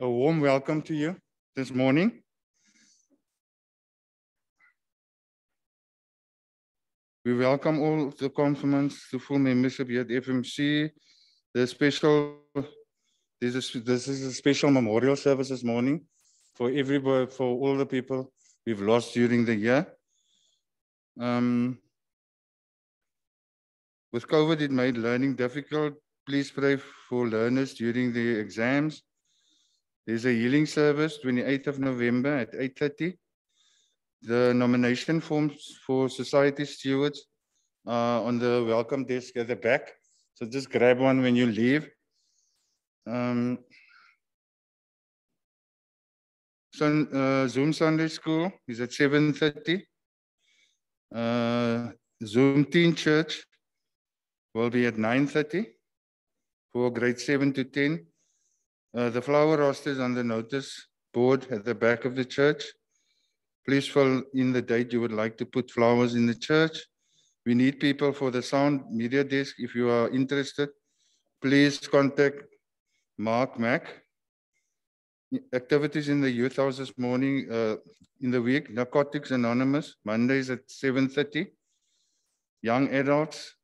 A warm welcome to you this morning. We welcome all the confirmants, the full membership here at SMC. The special, this is, this is a special memorial service this morning for everybody, for all the people we've lost during the year. Um, with COVID, it made learning difficult. Please pray for learners during the exams. There's a healing service, 28th of November at 8.30. The nomination forms for society stewards are on the welcome desk at the back. So just grab one when you leave. Um, uh, Zoom Sunday School is at 7.30. Uh, Zoom Teen Church will be at 9.30 for grade 7 to 10. Uh, the flower roster is on the notice board at the back of the church. Please fill in the date you would like to put flowers in the church. We need people for the sound media desk. If you are interested, please contact Mark Mack. Activities in the youth house this morning, uh, in the week, Narcotics Anonymous, Mondays at 7.30. Young adults,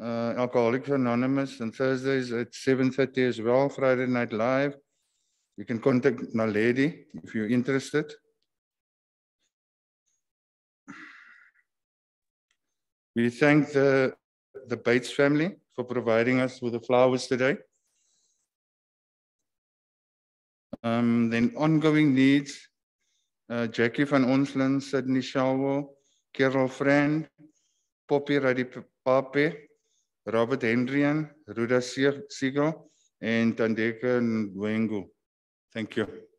uh, Alcoholics Anonymous on Thursdays at 7.30 as well, Friday Night Live. You can contact Naledi if you're interested. We thank the, the Bates family for providing us with the flowers today. Um, then ongoing needs, uh, Jackie van Onsland, Sydney Shalwo, Carol Friend, Poppy Radipape, Robert Hendrian, Ruda Siegel, and Tandeka Nwengu. Thank you.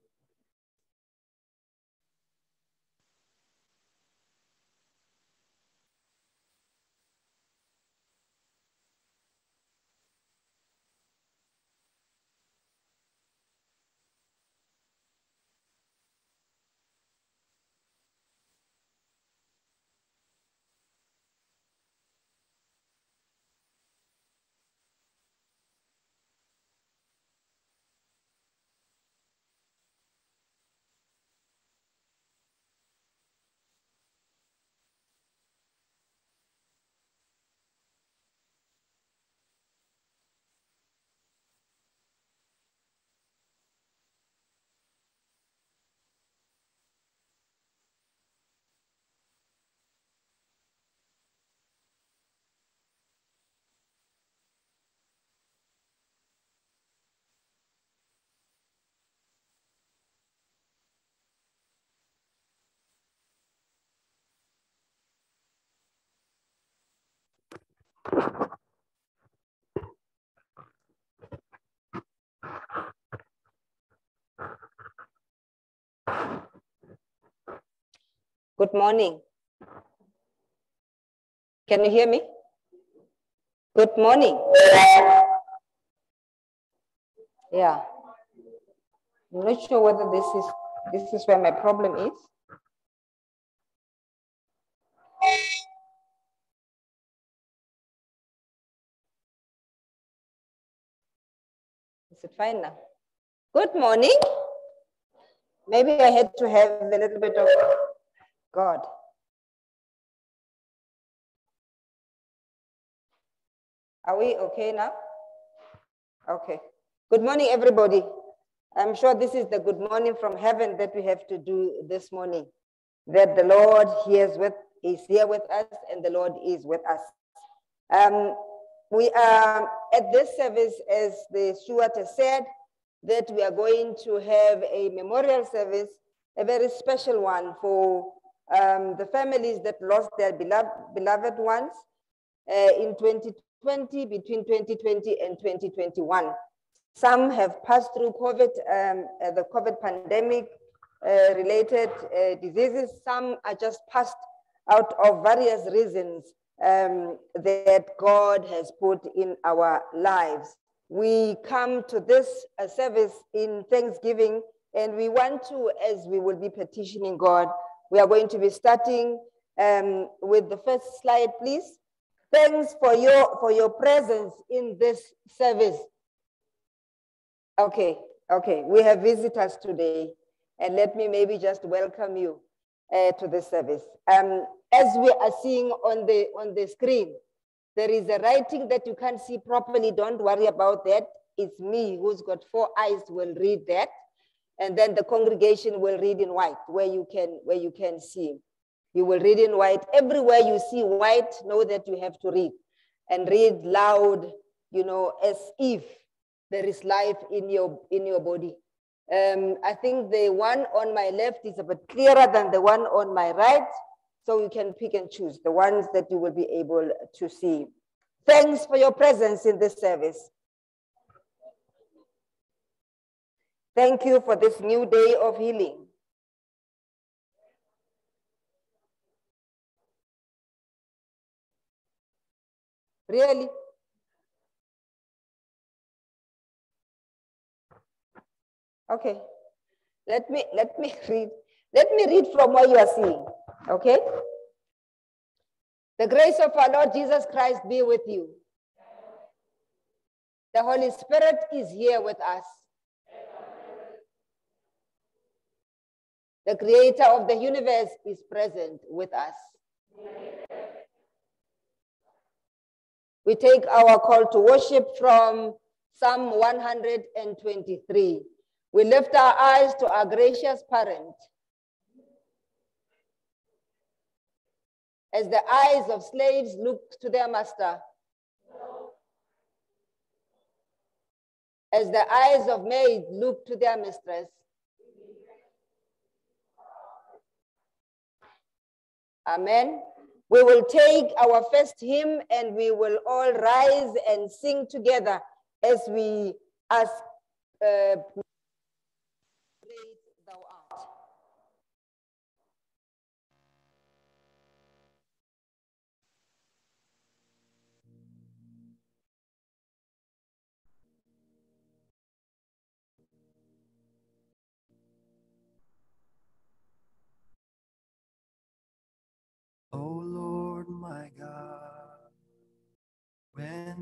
Good morning. Can you hear me? Good morning. Yeah. I'm not sure whether this is this is where my problem is. Is it fine now? Good morning. Maybe I had to have a little bit of God. Are we okay now? Okay. Good morning, everybody. I'm sure this is the good morning from heaven that we have to do this morning. That the Lord hears with, is here with us and the Lord is with us. Um, we are at this service, as the steward has said, that we are going to have a memorial service, a very special one for um, the families that lost their beloved, beloved ones uh, in 2020, between 2020 and 2021. Some have passed through COVID, um, uh, the COVID pandemic uh, related uh, diseases. Some are just passed out of various reasons um, that God has put in our lives. We come to this uh, service in thanksgiving and we want to, as we will be petitioning God, we are going to be starting um, with the first slide, please. Thanks for your, for your presence in this service. Okay, okay. We have visitors today, and let me maybe just welcome you uh, to the service. Um, as we are seeing on the on the screen, there is a writing that you can't see properly. Don't worry about that. It's me who's got four eyes will read that, and then the congregation will read in white where you can where you can see. You will read in white. Everywhere you see white, know that you have to read and read loud, you know, as if there is life in your in your body. Um, I think the one on my left is a bit clearer than the one on my right. So you can pick and choose the ones that you will be able to see. Thanks for your presence in this service. Thank you for this new day of healing. Really? Okay. Let me let me read. Let me read from what you are seeing. Okay? The grace of our Lord Jesus Christ be with you. The Holy Spirit is here with us. The creator of the universe is present with us. We take our call to worship from Psalm 123. We lift our eyes to our gracious parent. As the eyes of slaves look to their master, as the eyes of maids look to their mistress. Amen. We will take our first hymn and we will all rise and sing together as we ask. Uh,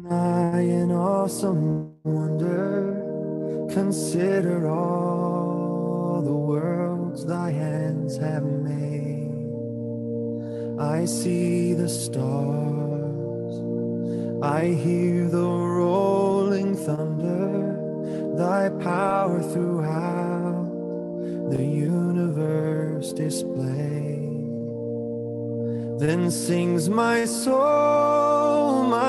I in awesome wonder consider all the worlds thy hands have made, I see the stars, I hear the rolling thunder, thy power throughout the universe display. Then sings my soul,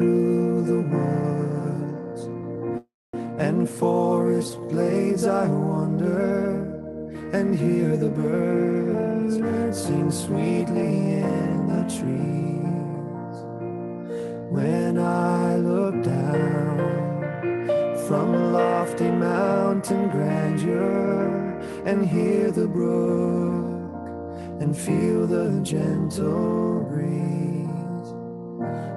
through the woods and forest glades I wander and hear the birds sing sweetly in the trees. When I look down from lofty mountain grandeur and hear the brook and feel the gentle breeze.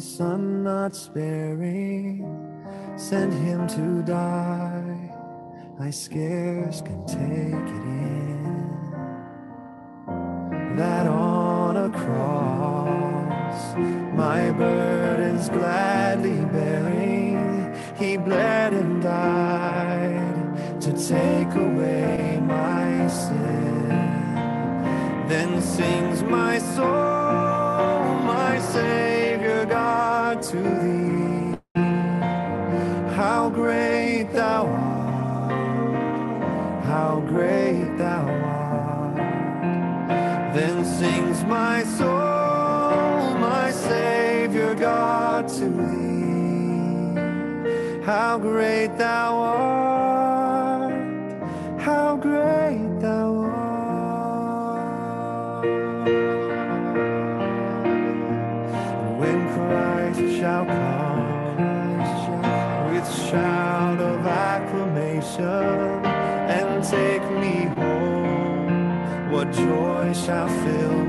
son not sparing, sent him to die, I scarce can take it in. That on a cross, my burdens gladly bearing, he bled and died to take away my sin. Then sings my soul, great thou art. Then sings my soul, my Savior God, to thee. How great thou art, how great thou art. When Christ shall come with shout of acclamation joy shall fill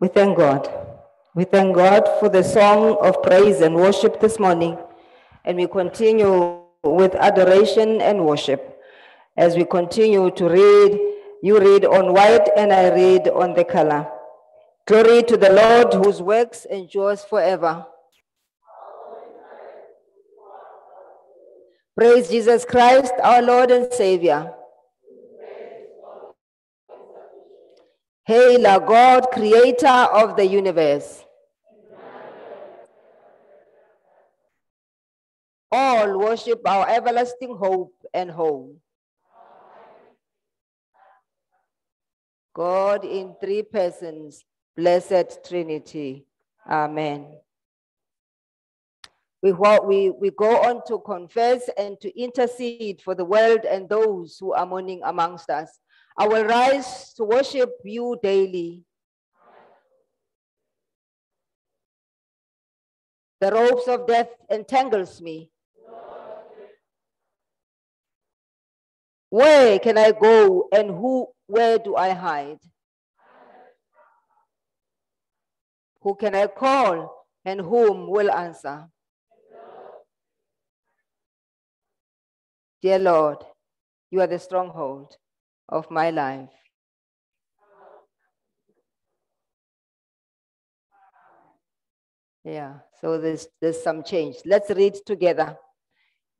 We thank God. We thank God for the song of praise and worship this morning. And we continue with adoration and worship as we continue to read. You read on white and I read on the color. Glory to the Lord whose works endures forever. Praise Jesus Christ, our Lord and Savior. Hail our God, creator of the universe. All worship our everlasting hope and home. God in three persons, blessed Trinity. Amen. We, we, we go on to confess and to intercede for the world and those who are mourning amongst us. I will rise to worship you daily. The ropes of death entangles me. Where can I go and who where do I hide? Who can I call and whom will answer? Dear Lord, you are the stronghold of my life. Yeah, so there's, there's some change. Let's read together.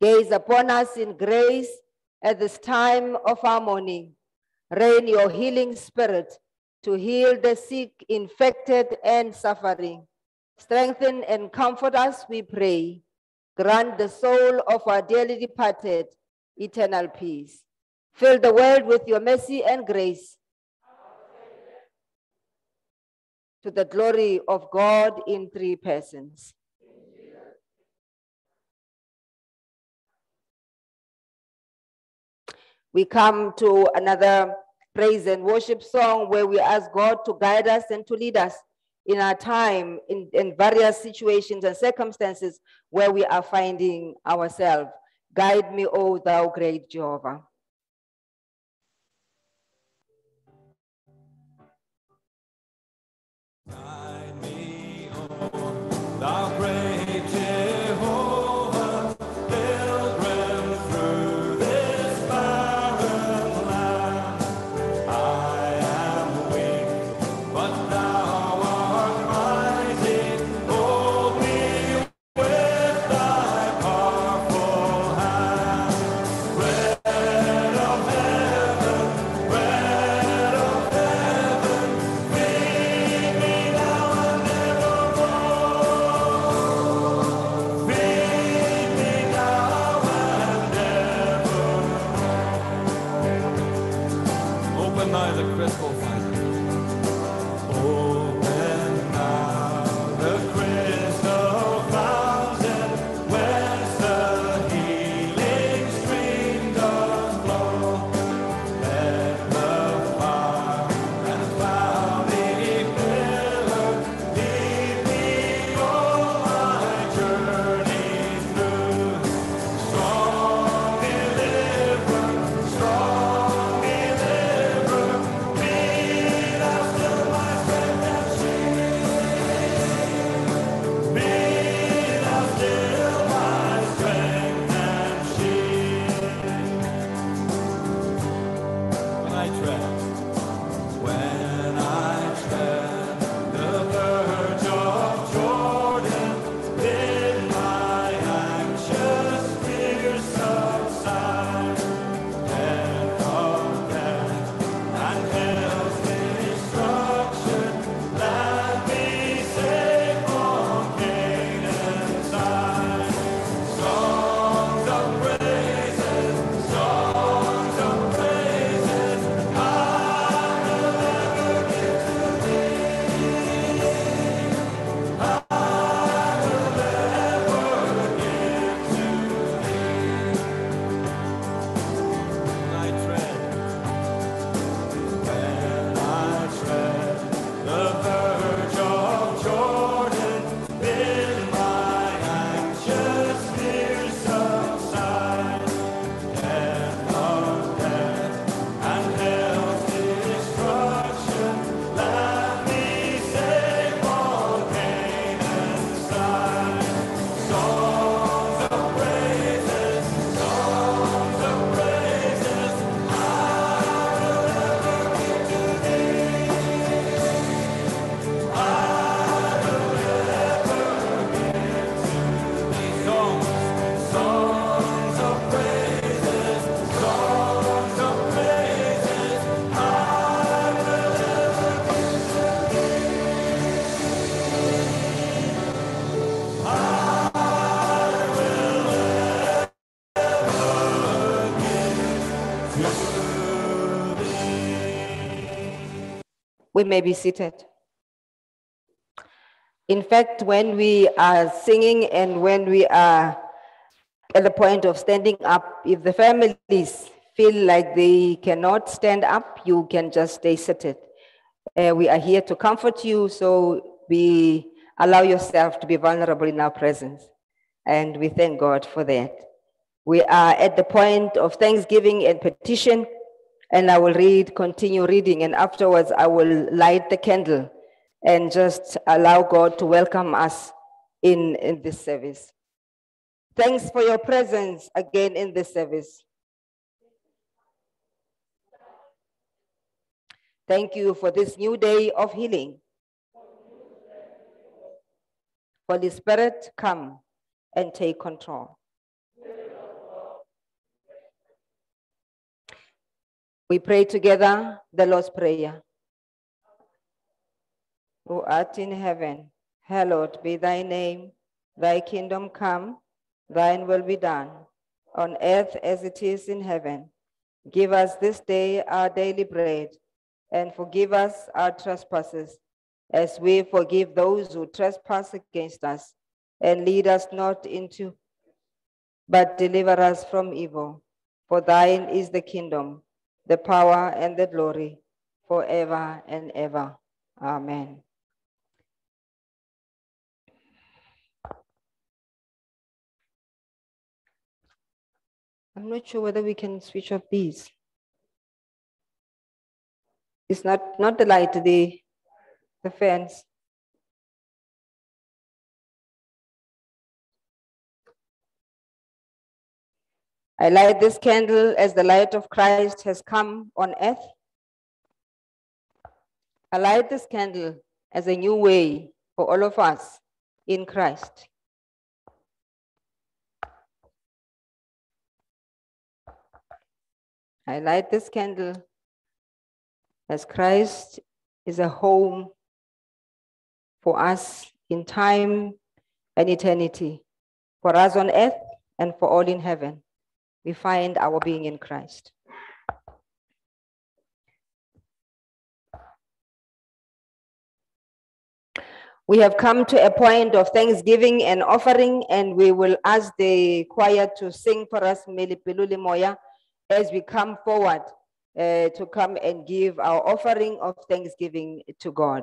Gaze upon us in grace at this time of our mourning. Rain your healing spirit to heal the sick, infected, and suffering. Strengthen and comfort us, we pray. Grant the soul of our dearly departed eternal peace. Fill the world with your mercy and grace. To the glory of God in three persons. We come to another praise and worship song where we ask God to guide us and to lead us in our time in, in various situations and circumstances where we are finding ourselves. Guide me, O thou great Jehovah. O may be seated. In fact, when we are singing and when we are at the point of standing up, if the families feel like they cannot stand up, you can just stay seated. Uh, we are here to comfort you, so we allow yourself to be vulnerable in our presence. And we thank God for that. We are at the point of thanksgiving and petition, and I will read, continue reading, and afterwards I will light the candle and just allow God to welcome us in, in this service. Thanks for your presence again in this service. Thank you for this new day of healing. Holy Spirit, come and take control. We pray together the Lord's Prayer. Who art in heaven, hallowed be thy name. Thy kingdom come, thine will be done, on earth as it is in heaven. Give us this day our daily bread, and forgive us our trespasses, as we forgive those who trespass against us. And lead us not into, but deliver us from evil. For thine is the kingdom, the power, and the glory, forever and ever. Amen. I'm not sure whether we can switch off these. It's not, not the light, the, the fans. I light this candle as the light of Christ has come on earth. I light this candle as a new way for all of us in Christ. I light this candle as Christ is a home for us in time and eternity, for us on earth and for all in heaven we find our being in Christ. We have come to a point of thanksgiving and offering, and we will ask the choir to sing for us Moya as we come forward uh, to come and give our offering of thanksgiving to God.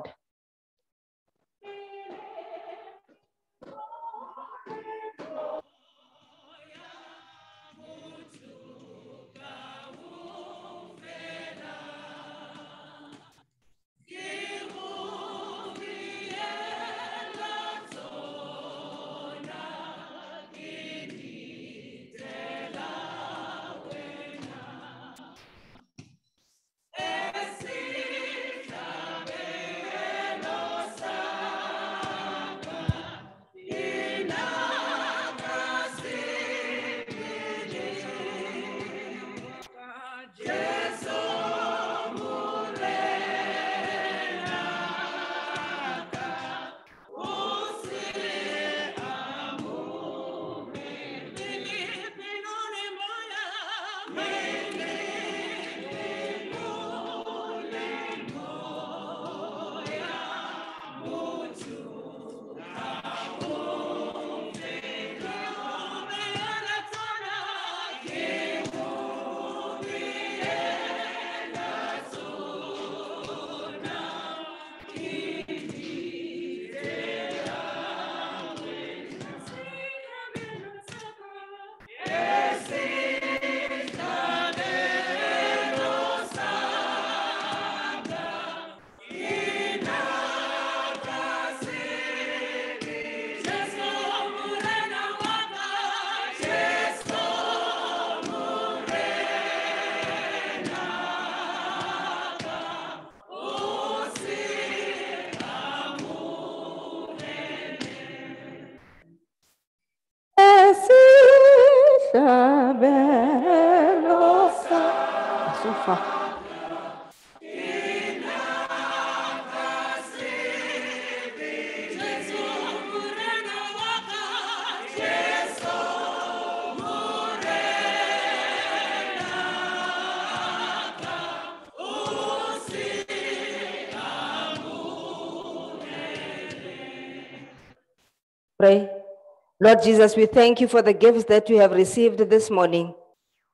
Lord Jesus, we thank you for the gifts that we have received this morning.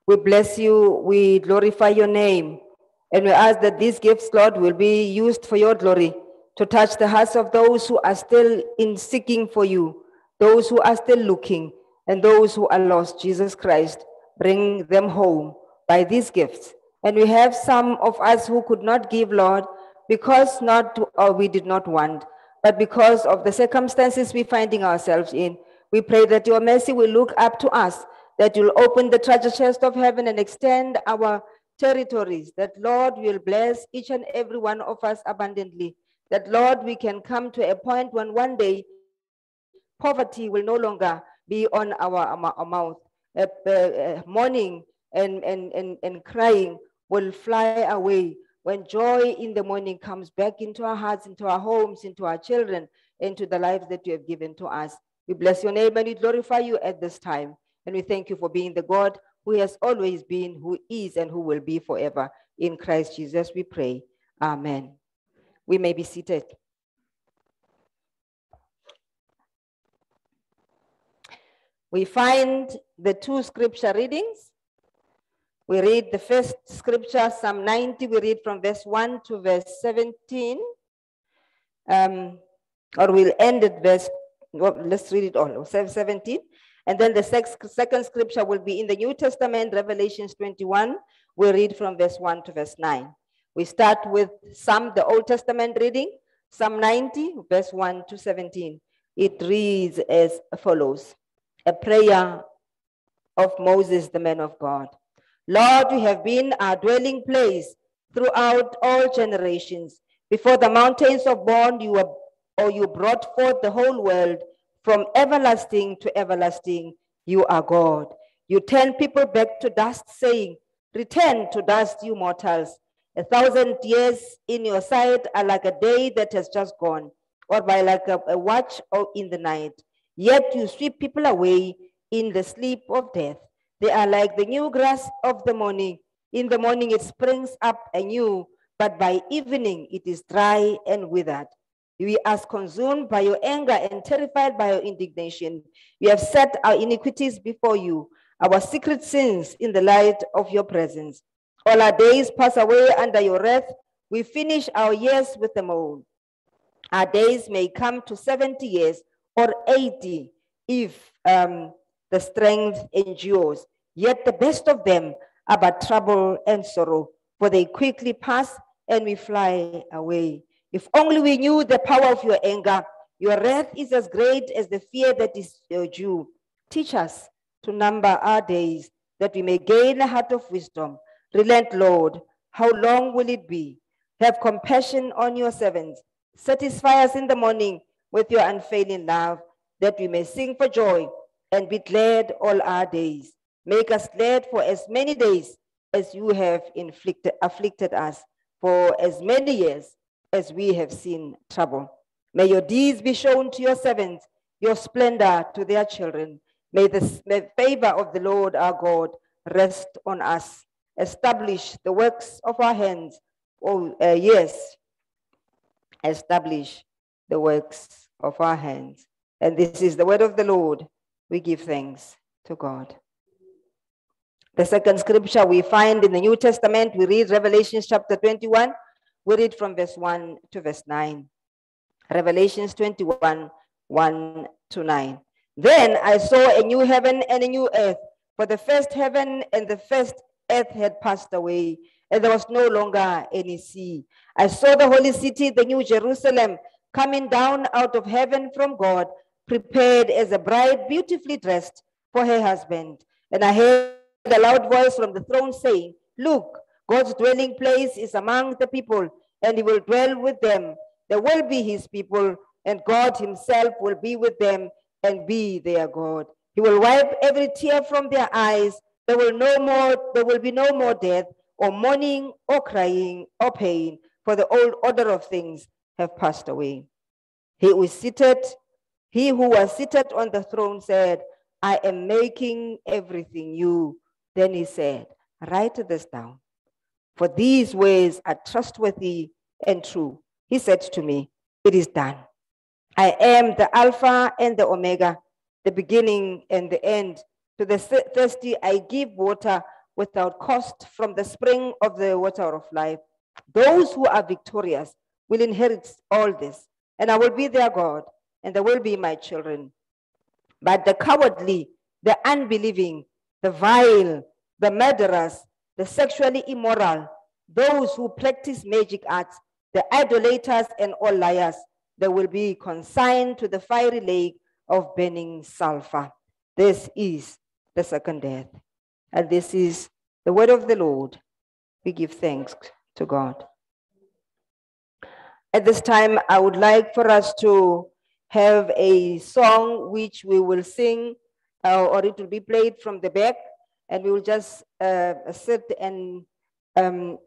We bless you, we glorify your name, and we ask that these gifts, Lord, will be used for your glory to touch the hearts of those who are still in seeking for you, those who are still looking, and those who are lost. Jesus Christ, bring them home by these gifts. And we have some of us who could not give, Lord, because not or we did not want, but because of the circumstances we're finding ourselves in. We pray that your mercy will look up to us, that you'll open the treasure chest of heaven and extend our territories, that Lord will bless each and every one of us abundantly, that Lord, we can come to a point when one day poverty will no longer be on our, our, mouth. Uh, uh, mourning and, and, and, and crying will fly away when joy in the morning comes back into our hearts, into our homes, into our children, into the lives that you have given to us. We bless your name and we glorify you at this time. And we thank you for being the God who has always been, who is, and who will be forever. In Christ Jesus, we pray. Amen. We may be seated. We find the two scripture readings. We read the first scripture, Psalm 90, we read from verse 1 to verse 17. Um, or we'll end at verse, well, let's read it all, 17. And then the second scripture will be in the New Testament, Revelations 21. We read from verse 1 to verse 9. We start with some, the Old Testament reading, Psalm 90, verse 1 to 17. It reads as follows A prayer of Moses, the man of God. Lord, you have been our dwelling place throughout all generations. Before the mountains of born, you were, or you brought forth the whole world from everlasting to everlasting. You are God. You turn people back to dust, saying, Return to dust, you mortals. A thousand years in your sight are like a day that has just gone, or by like a, a watch or in the night. Yet you sweep people away in the sleep of death. They are like the new grass of the morning. In the morning it springs up anew, but by evening it is dry and withered. We are consumed by your anger and terrified by your indignation. We have set our iniquities before you, our secret sins in the light of your presence. All our days pass away under your wrath. We finish our years with a moan. Our days may come to 70 years or 80 if um, the strength endures. Yet the best of them are but trouble and sorrow, for they quickly pass and we fly away. If only we knew the power of your anger. Your wrath is as great as the fear that is uh, due. Teach us to number our days that we may gain a heart of wisdom. Relent, Lord. How long will it be? Have compassion on your servants. Satisfy us in the morning with your unfailing love, that we may sing for joy and be glad all our days. Make us glad for as many days as you have inflicted, afflicted us, for as many years as we have seen trouble. May your deeds be shown to your servants, your splendor to their children. May the may favor of the Lord our God rest on us. Establish the works of our hands. Oh, uh, yes, establish the works of our hands. And this is the word of the Lord. We give thanks to God. The second scripture we find in the New Testament, we read Revelation chapter 21. We read from verse 1 to verse 9. Revelations 21, 1 to 9. Then I saw a new heaven and a new earth, for the first heaven and the first earth had passed away, and there was no longer any sea. I saw the holy city, the new Jerusalem, coming down out of heaven from God, prepared as a bride beautifully dressed for her husband. And I heard a loud voice from the throne saying, Look, God's dwelling place is among the people, and he will dwell with them. There will be his people, and God himself will be with them and be their God. He will wipe every tear from their eyes. There will no more, there will be no more death, or mourning, or crying, or pain, for the old order of things have passed away. He is seated, he who was seated on the throne said, I am making everything new. Then he said, Write this down, for these ways are trustworthy and true. He said to me, It is done. I am the Alpha and the Omega, the beginning and the end. To the thir- thirsty, I give water without cost from the spring of the water of life. Those who are victorious will inherit all this, and I will be their God, and they will be my children. But the cowardly, the unbelieving, the vile, the murderers, the sexually immoral, those who practice magic arts, the idolaters, and all liars, they will be consigned to the fiery lake of burning sulfur. This is the second death. And this is the word of the Lord. We give thanks to God. At this time, I would like for us to have a song which we will sing, uh, or it will be played from the back, and we will just uh, sit and um,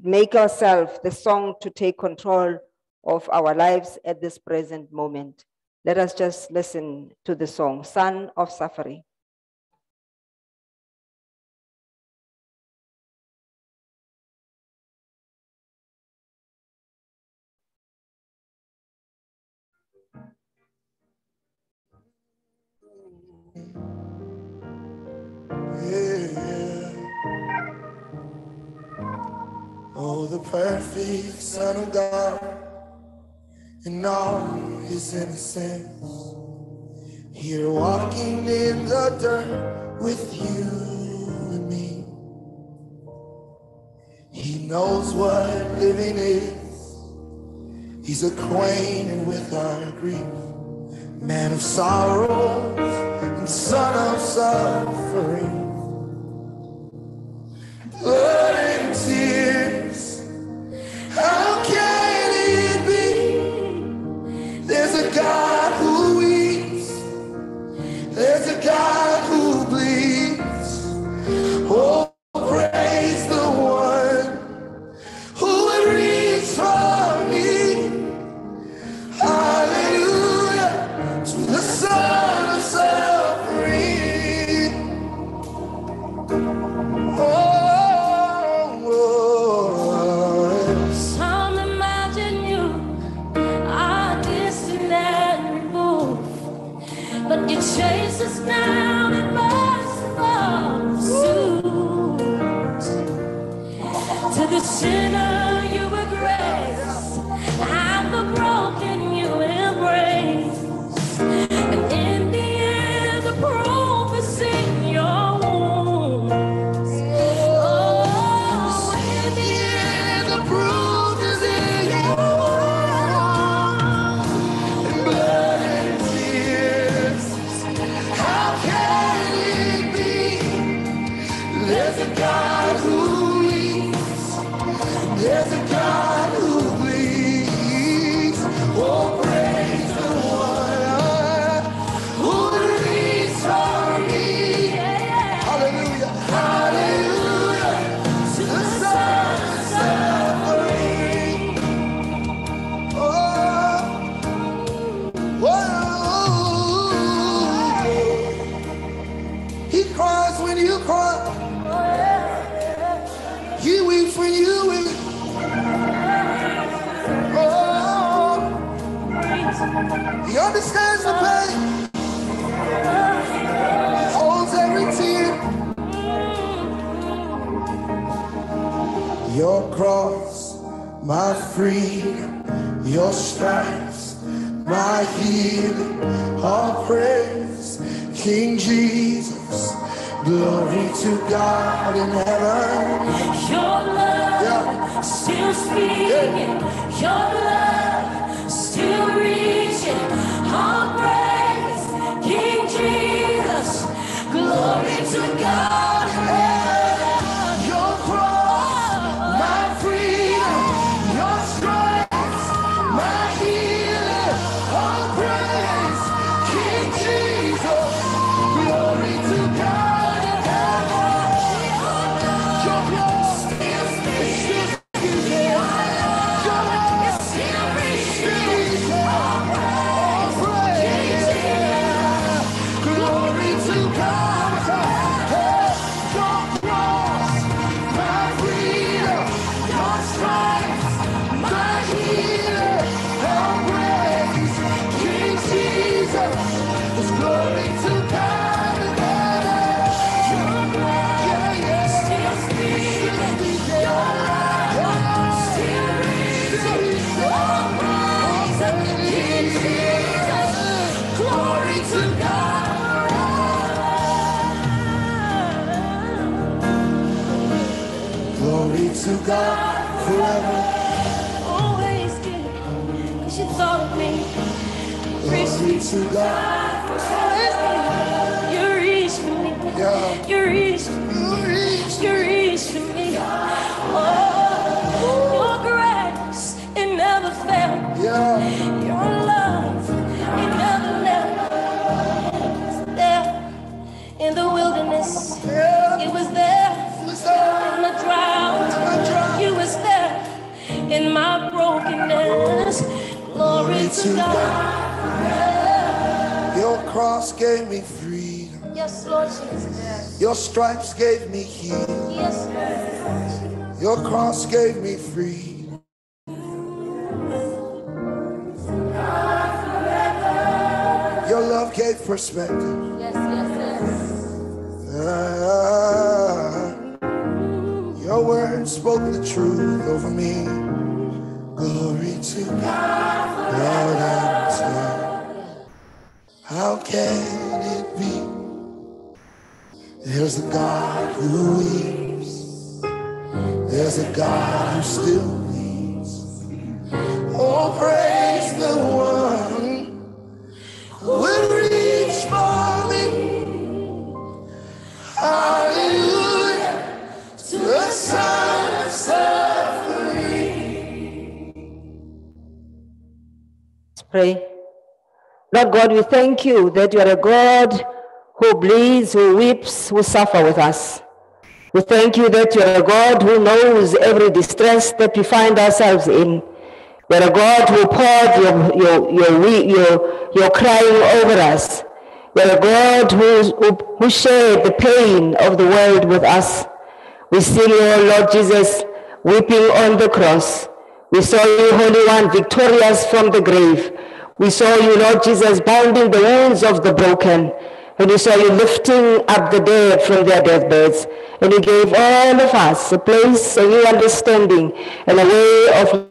make ourselves the song to take control of our lives at this present moment. Let us just listen to the song, Son of Suffering. Oh, the perfect Son of God in all his innocence. Here walking in the dirt with you and me. He knows what living is. He's acquainted with our grief. Man of sorrows and son of suffering. God There's a God my freedom, your stripes, my healing, all praise, King Jesus. Glory to God in heaven. Your love Yeah. still speaking. Your love still reaching. All praise, King Jesus. Glory to God. Cross gave me freedom. Yes, Lord Jesus. Your stripes gave me healing. Yes, Lord. Your cross gave me freedom. Your love gave perspective. Yes, yes, yes. Ah, your word spoke the truth over me. Glory to God. Lord, I'm tired. How can it be? There's a God who weeps. There's a God who still leads. Oh, praise the one who would reach for me. Hallelujah to the Son of suffering. Let's pray. Lord God, we thank you that you are a God who bleeds, who weeps, who suffer with us. We thank you that you are a God who knows every distress that we find ourselves in. You are a God who poured your, your, your, your, your crying over us. You are a God who, who, who shared the pain of the world with us. We see you, Lord Jesus, weeping on the cross. We saw you, Holy One, victorious from the grave. We saw you, Lord Jesus, binding the wounds of the broken. And you saw you lifting up the dead from their deathbeds. And you gave all of us a place, a new understanding, and a way of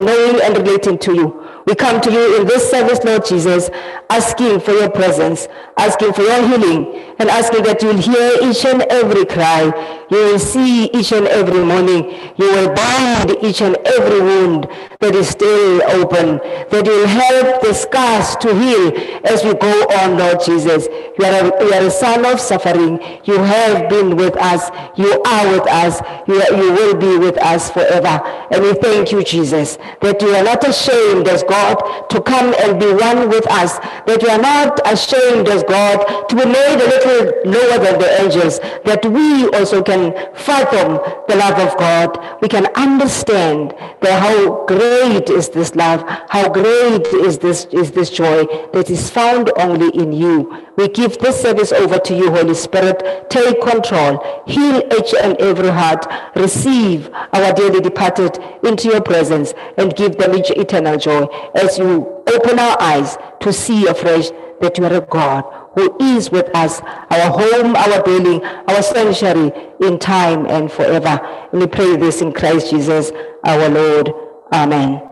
knowing and relating to you. We come to you in this service, Lord Jesus, asking for your presence, asking for your healing, and asking that you'll hear each and every cry. You will see each and every morning. You will bind each and every wound that is still open, that you'll help the scars to heal as we go on, Lord Jesus. You are a, you are a son of suffering. You have been with us. You are with us. You, are, you will be with us forever. And we thank you, Jesus, that you are not ashamed as God to come and be one with us, that you are not ashamed as God to be made a little lower than the angels, that we also can fathom the love of God. We can understand that how great is this love, how great is this, is this joy that is found only in you. We give this service over to you, Holy Spirit. Take control. Heal each and every heart. Receive our dearly departed into your presence and give them each eternal joy as you open our eyes to see afresh that you are a God who is with us, our home, our dwelling, our sanctuary in time and forever. And we pray this in Christ Jesus, our Lord. Amen.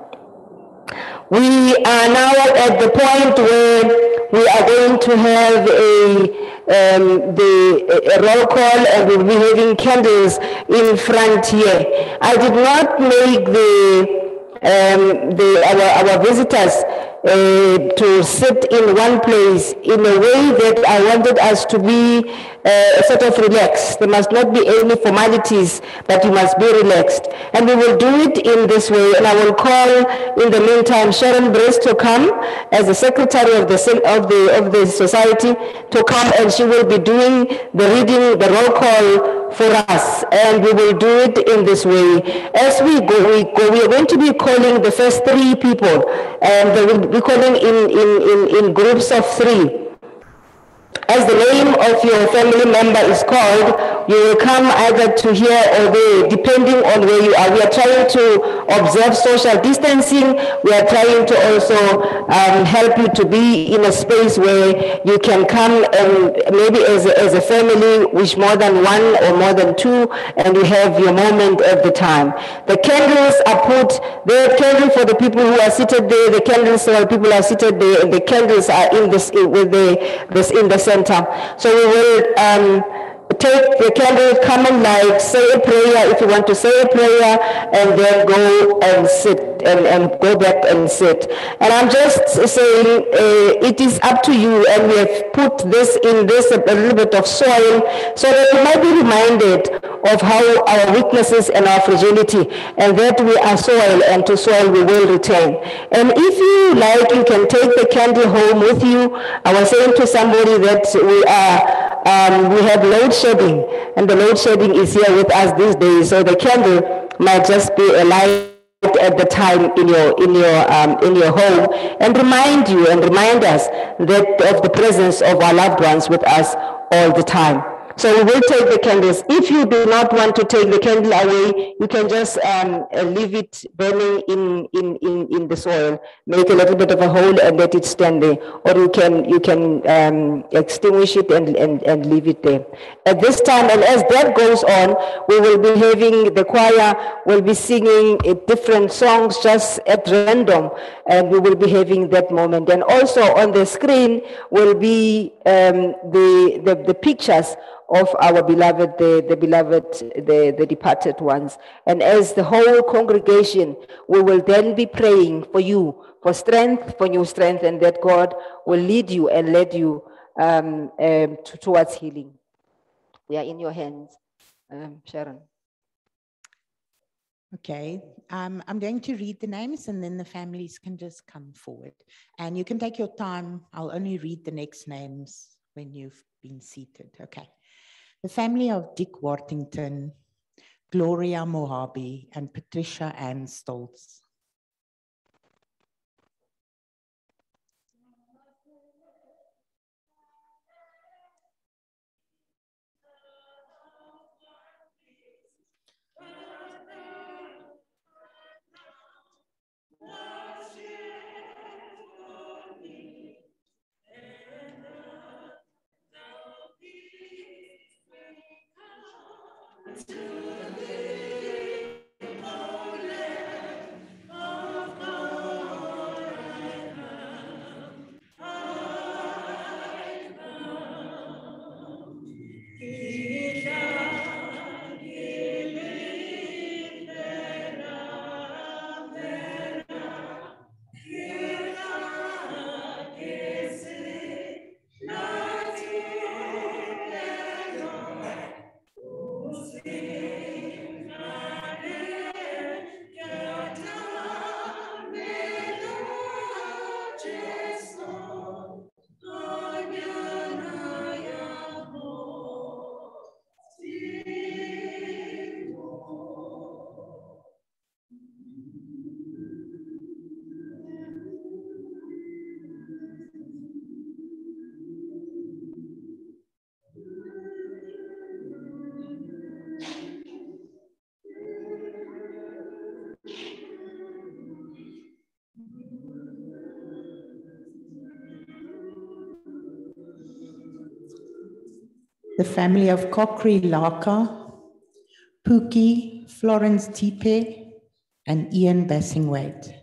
We are now at the point where we are going to have a um, the roll call and we'll be having candles in front here. I did not make the um, the our, our visitors uh, to sit in one place in a way that I wanted us to be uh, sort of relaxed. There must not be any formalities, but you must be relaxed. And we will do it in this way. And I will call in the meantime Sharon Brace to come as the secretary of the of the of the society to come, and she will be doing the reading, the roll call for us, and we will do it in this way. As we go, we go. We are going to be calling the first three people, and they will be calling in in in, in groups of three. As the name of your family member is called, you will come either to here or there, depending on where you are. We are trying to observe social distancing. We are trying to also um, help you to be in a space where you can come and maybe as a, as a family, which more than one or more than two, and you have your moment at the time. The candles are put, the candle for the people who are seated there, the candles for the people who are seated there, and the candles are in this, with the, this in the center. So we will, um, take the candle, come and light, say a prayer if you want to say a prayer, and then go and sit and, and go back and sit. And I'm just saying uh, it is up to you, and we have put this in this a little bit of soil so that you might be reminded of how our weaknesses and our fragility, and that we are soil, and to soil we will return. And if you like, you can take the candle home with you. I was saying to somebody that we are um, we have load shedding, and the load shedding is here with us these days. So the candle might just be a light at the time in your in your um, in your home, and remind you and remind us that of the presence of our loved ones with us all the time. So we will take the candles. If you do not want to take the candle away, you can just um, uh, leave it burning in, in, in, in the soil. Make a little bit of a hole and let it stand there. Or you can you can um, extinguish it and, and, and leave it there. At this time, and as that goes on, we will be having the choir will be singing uh, different songs just at random, and we will be having that moment. And also on the screen will be um, the, the the pictures of our beloved, the, the beloved, the, the departed ones. And as the whole congregation, we will then be praying for you, for strength, for new strength, and that God will lead you and lead you um, um, to- towards healing. We are in your hands, um, Sharon. Okay, um, I'm going to read the names and then the families can just come forward. And you can take your time. I'll only read the next names when you've been seated. Okay. The family of Dick Worthington, Gloria Mojave, and Patricia Ann Stoltz. to The family of Kokri Laka, Pookie, Florence Tipe, and Ian Bassingwaite.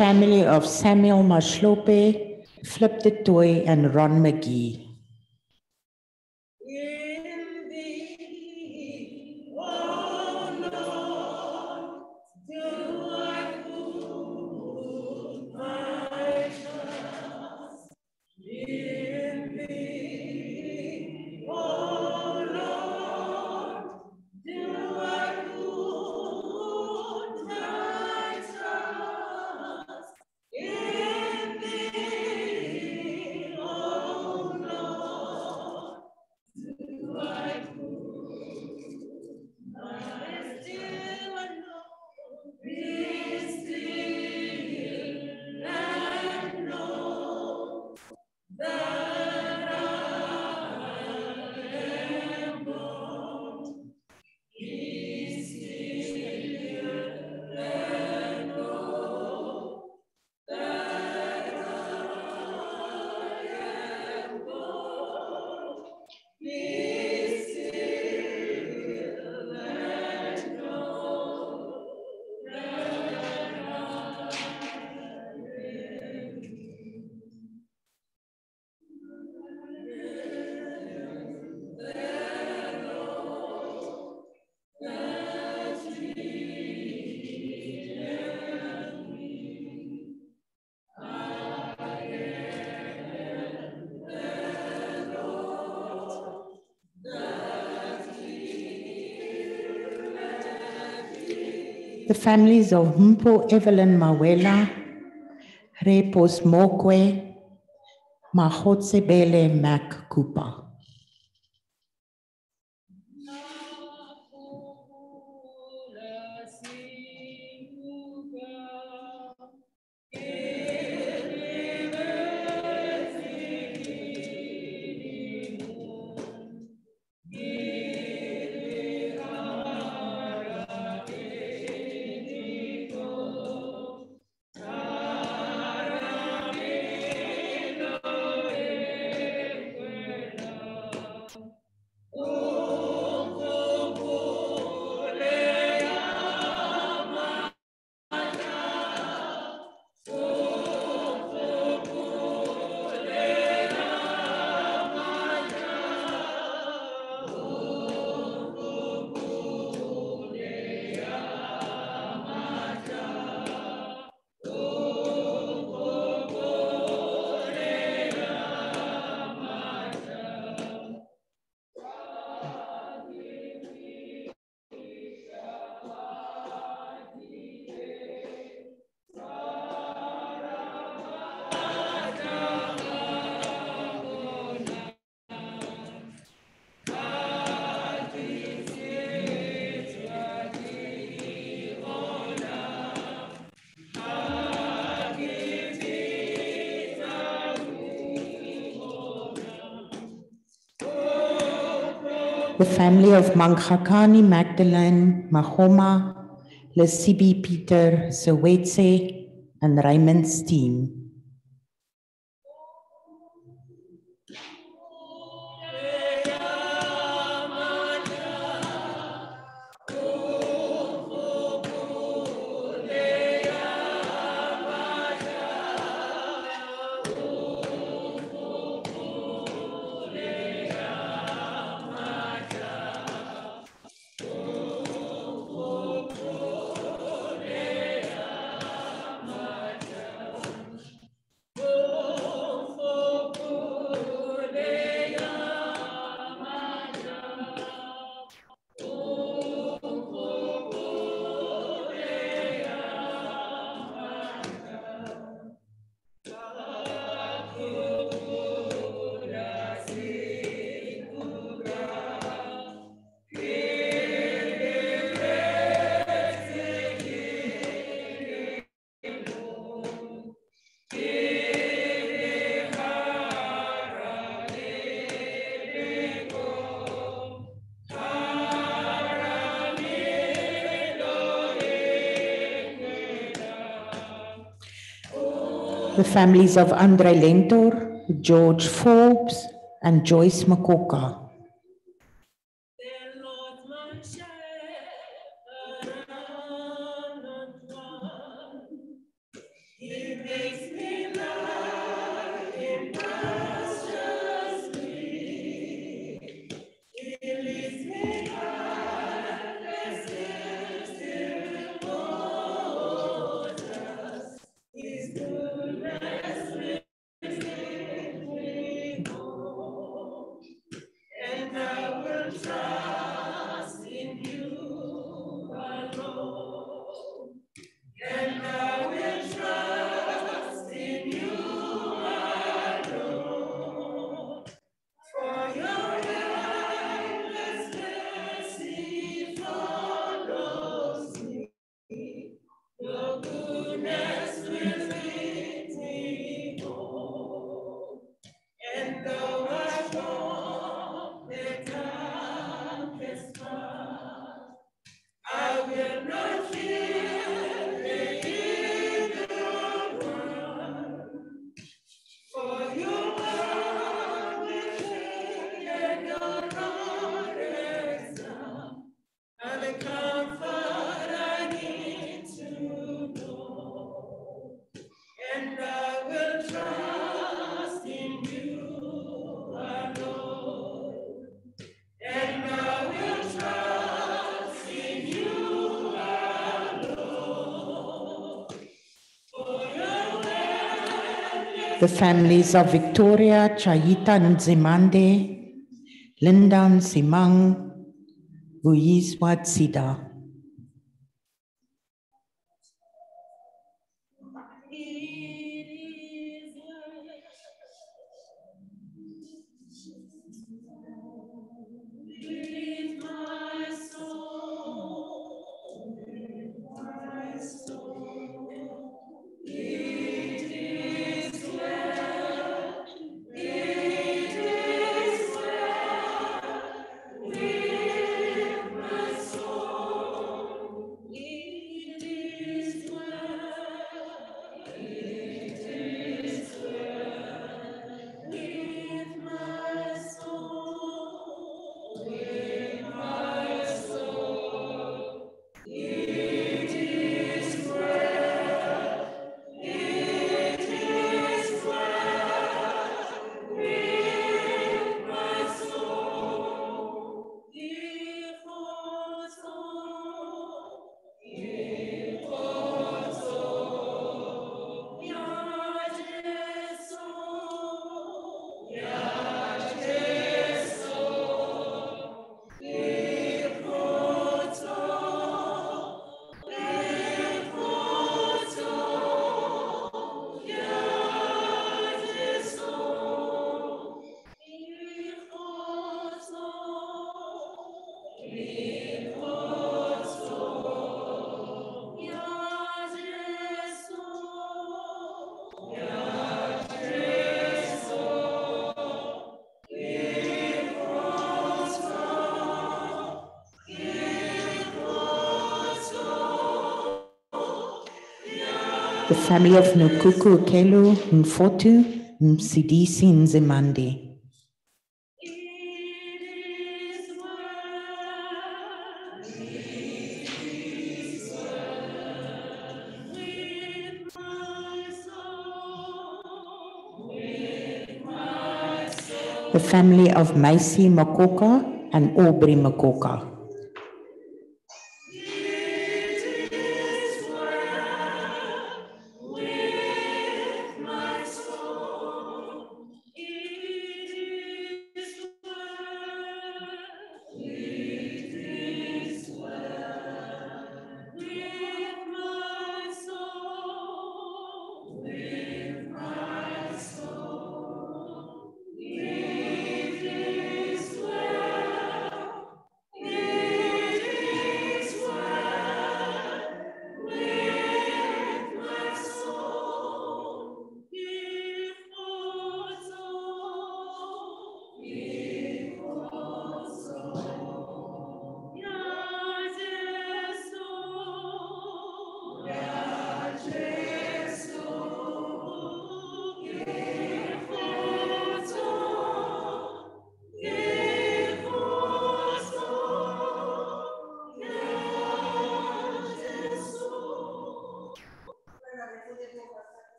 Family of Samuel Mashlope, Flip du Toit, and Ron McGee. Families of Mpo Evelyn Mawela, Repos Mokwe, Mahotsebele Mac Cooper. Family of Mangakani Magdalene Mahoma, Lesibi Peter Sowetse, and Raymond Steen. Families of Andre Lentor, George Forbes, and Joyce Makoka. Families of Victoria Chayita Nzimande, Linda Simang, Vuyiswa Tsida. Family of Nukuku Kelu Mfotu Msidisi Nzimande. The family of Macy Makoka and Aubrey Makoka.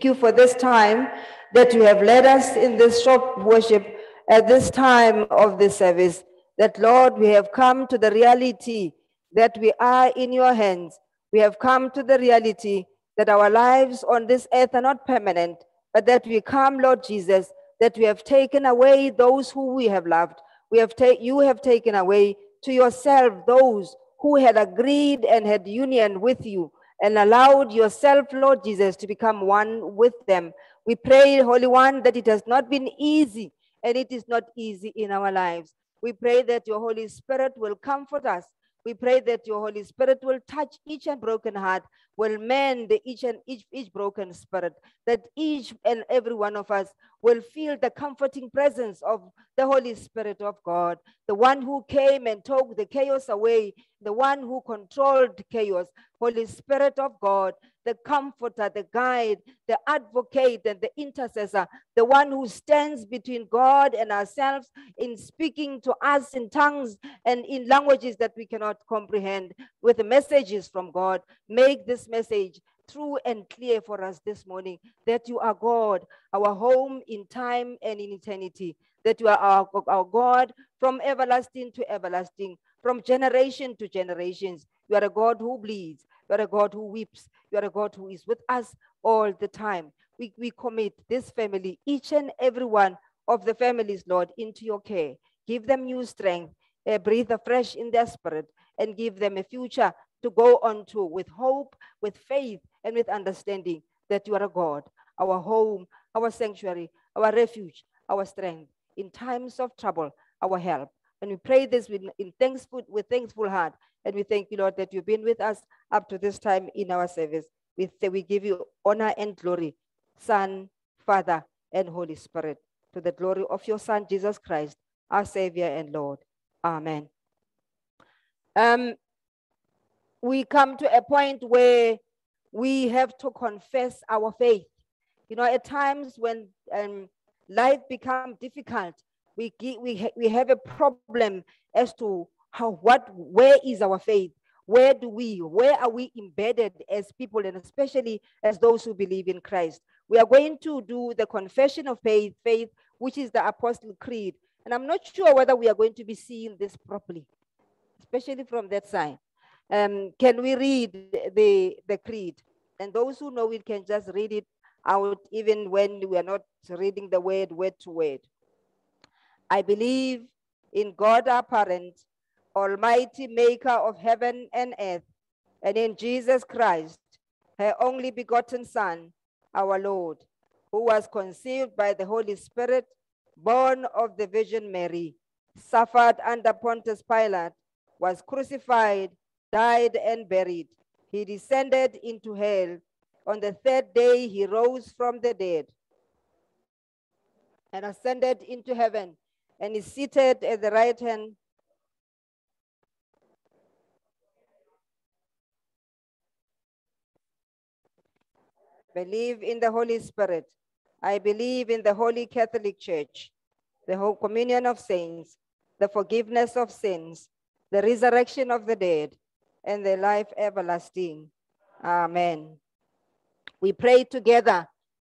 Thank you for this time that you have led us in this short worship at this time of the service. That, Lord, we have come to the reality that we are in your hands. We have come to the reality that our lives on this earth are not permanent, but that we come, Lord Jesus, that we have taken away those who we have loved. We have ta- you have taken away to yourself those who had agreed and had union with you and allowed yourself, Lord Jesus, to become one with them. We pray, Holy One, that it has not been easy and it is not easy in our lives. We pray that your Holy Spirit will comfort us. We pray that your Holy Spirit will touch each and broken heart, will mend each and each, each broken spirit, that each and every one of us will feel the comforting presence of the Holy Spirit of God, the one who came and took the chaos away, the one who controlled chaos. Holy Spirit of God, the comforter, the guide, the advocate, and the intercessor, the one who stands between God and ourselves in speaking to us in tongues and in languages that we cannot comprehend with the messages from God. Make this message true and clear for us this morning that you are God, our home in time and in eternity, that you are our, our God from everlasting to everlasting, from generation to generations. You are a God who bleeds. You are a God who weeps. You are a God who is with us all the time. We, we commit this family, each and every one of the families, Lord, into your care. Give them new strength, uh, breathe afresh in their spirit, and give them a future to go on to with hope, with faith, and with understanding that you are a God, our home, our sanctuary, our refuge, our strength. In times of trouble, our help. And we pray this with, in thankful, with thankful heart. And we thank you, Lord, that you've been with us up to this time in our service. We, we give you honor and glory, Son, Father, and Holy Spirit, to the glory of your Son, Jesus Christ, our Savior and Lord. Amen. Um, we come to a point where we have to confess our faith. You know, at times when um, life becomes difficult, we, we, ha- we have a problem as to how, what, where is our faith? Where do we, where are we embedded as people and especially as those who believe in Christ? We are going to do the confession of faith, faith, which is the Apostle Creed. And I'm not sure whether we are going to be seeing this properly, especially from that side. Um, can we read the, the creed? And those who know it can just read it out even when we are not reading the word word to word. I believe in God our parent, almighty maker of heaven and earth, and in Jesus Christ, her only begotten Son, our Lord, who was conceived by the Holy Spirit, born of the Virgin Mary, suffered under Pontius Pilate, was crucified, died, and buried. He descended into hell. On the third day, he rose from the dead and ascended into heaven and is seated at the right hand believe in the Holy Spirit. I believe in the Holy Catholic Church, the whole communion of saints, the forgiveness of sins, the resurrection of the dead, and the life everlasting. Amen. We pray together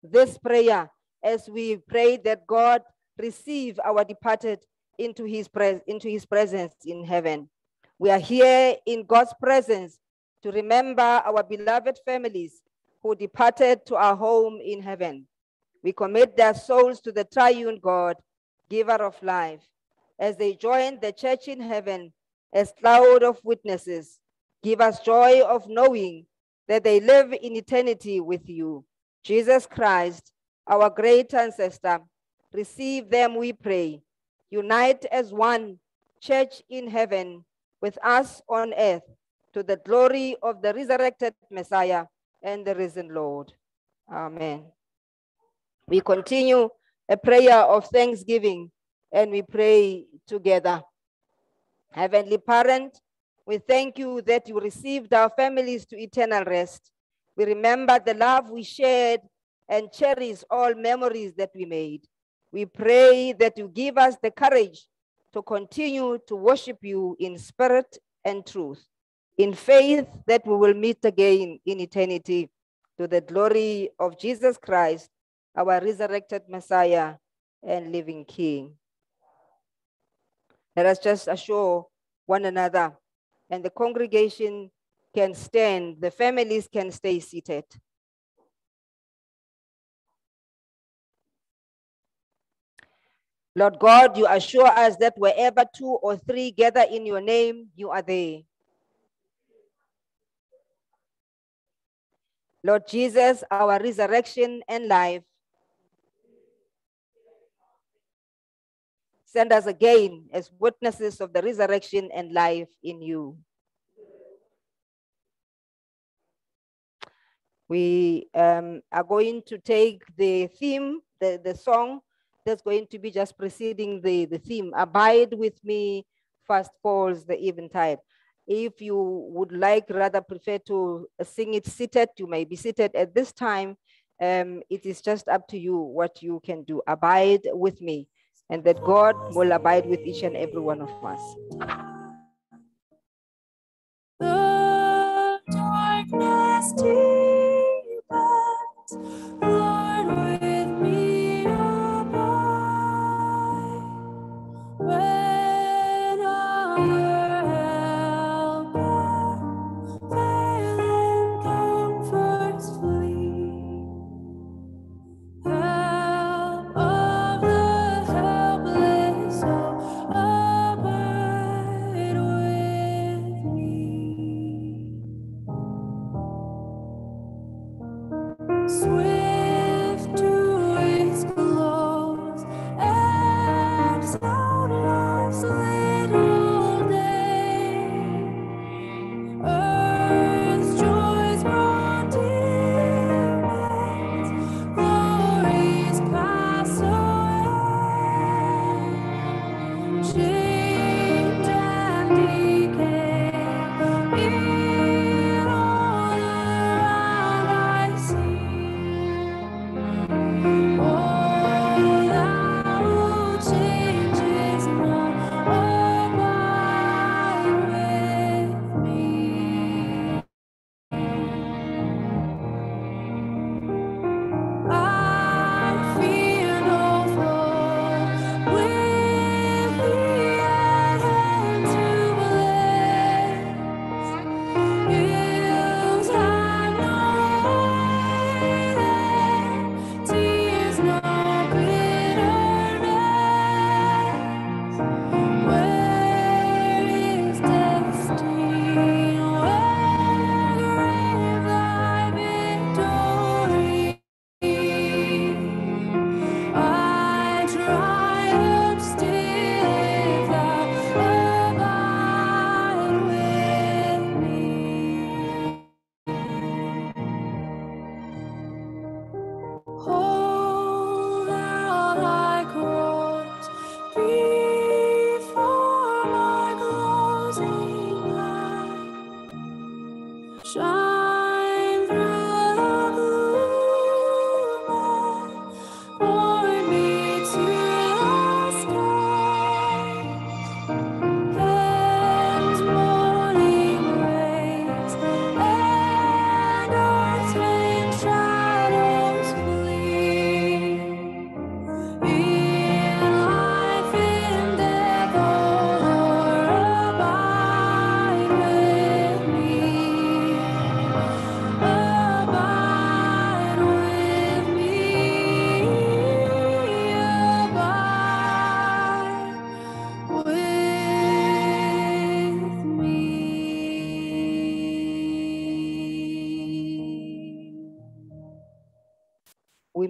this prayer as we pray that God receive our departed into his, pres- into his presence in heaven. We are here in God's presence to remember our beloved families who departed to our home in heaven. We commit their souls to the triune God, giver of life, as they join the church in heaven as cloud of witnesses. Give us joy of knowing that they live in eternity with you. Jesus Christ, our great ancestor, receive them, we pray. Unite as one church in heaven with us on earth to the glory of the resurrected Messiah and the risen Lord. Amen. We continue a prayer of thanksgiving and we pray together. Heavenly Parent, we thank you that you received our families to eternal rest. We remember the love we shared and cherish all memories that we made. We pray that you give us the courage to continue to worship you in spirit and truth, in faith that we will meet again in eternity. to the glory of Jesus Christ, our resurrected Messiah and living King. Let us just assure one another, and the congregation can stand, the families can stay seated. Lord God, you assure us that wherever two or three gather in your name, you are there. Lord Jesus, our resurrection and life, send us again as witnesses of the resurrection and life in you. We um, are going to take the theme, the, the song that's going to be just preceding the, the theme, Abide with me, fast falls the eventide. If you would like, rather prefer to sing it seated, you may be seated at this time. Um, it is just up to you what you can do. Abide with me, and that God will abide with each and every one of us.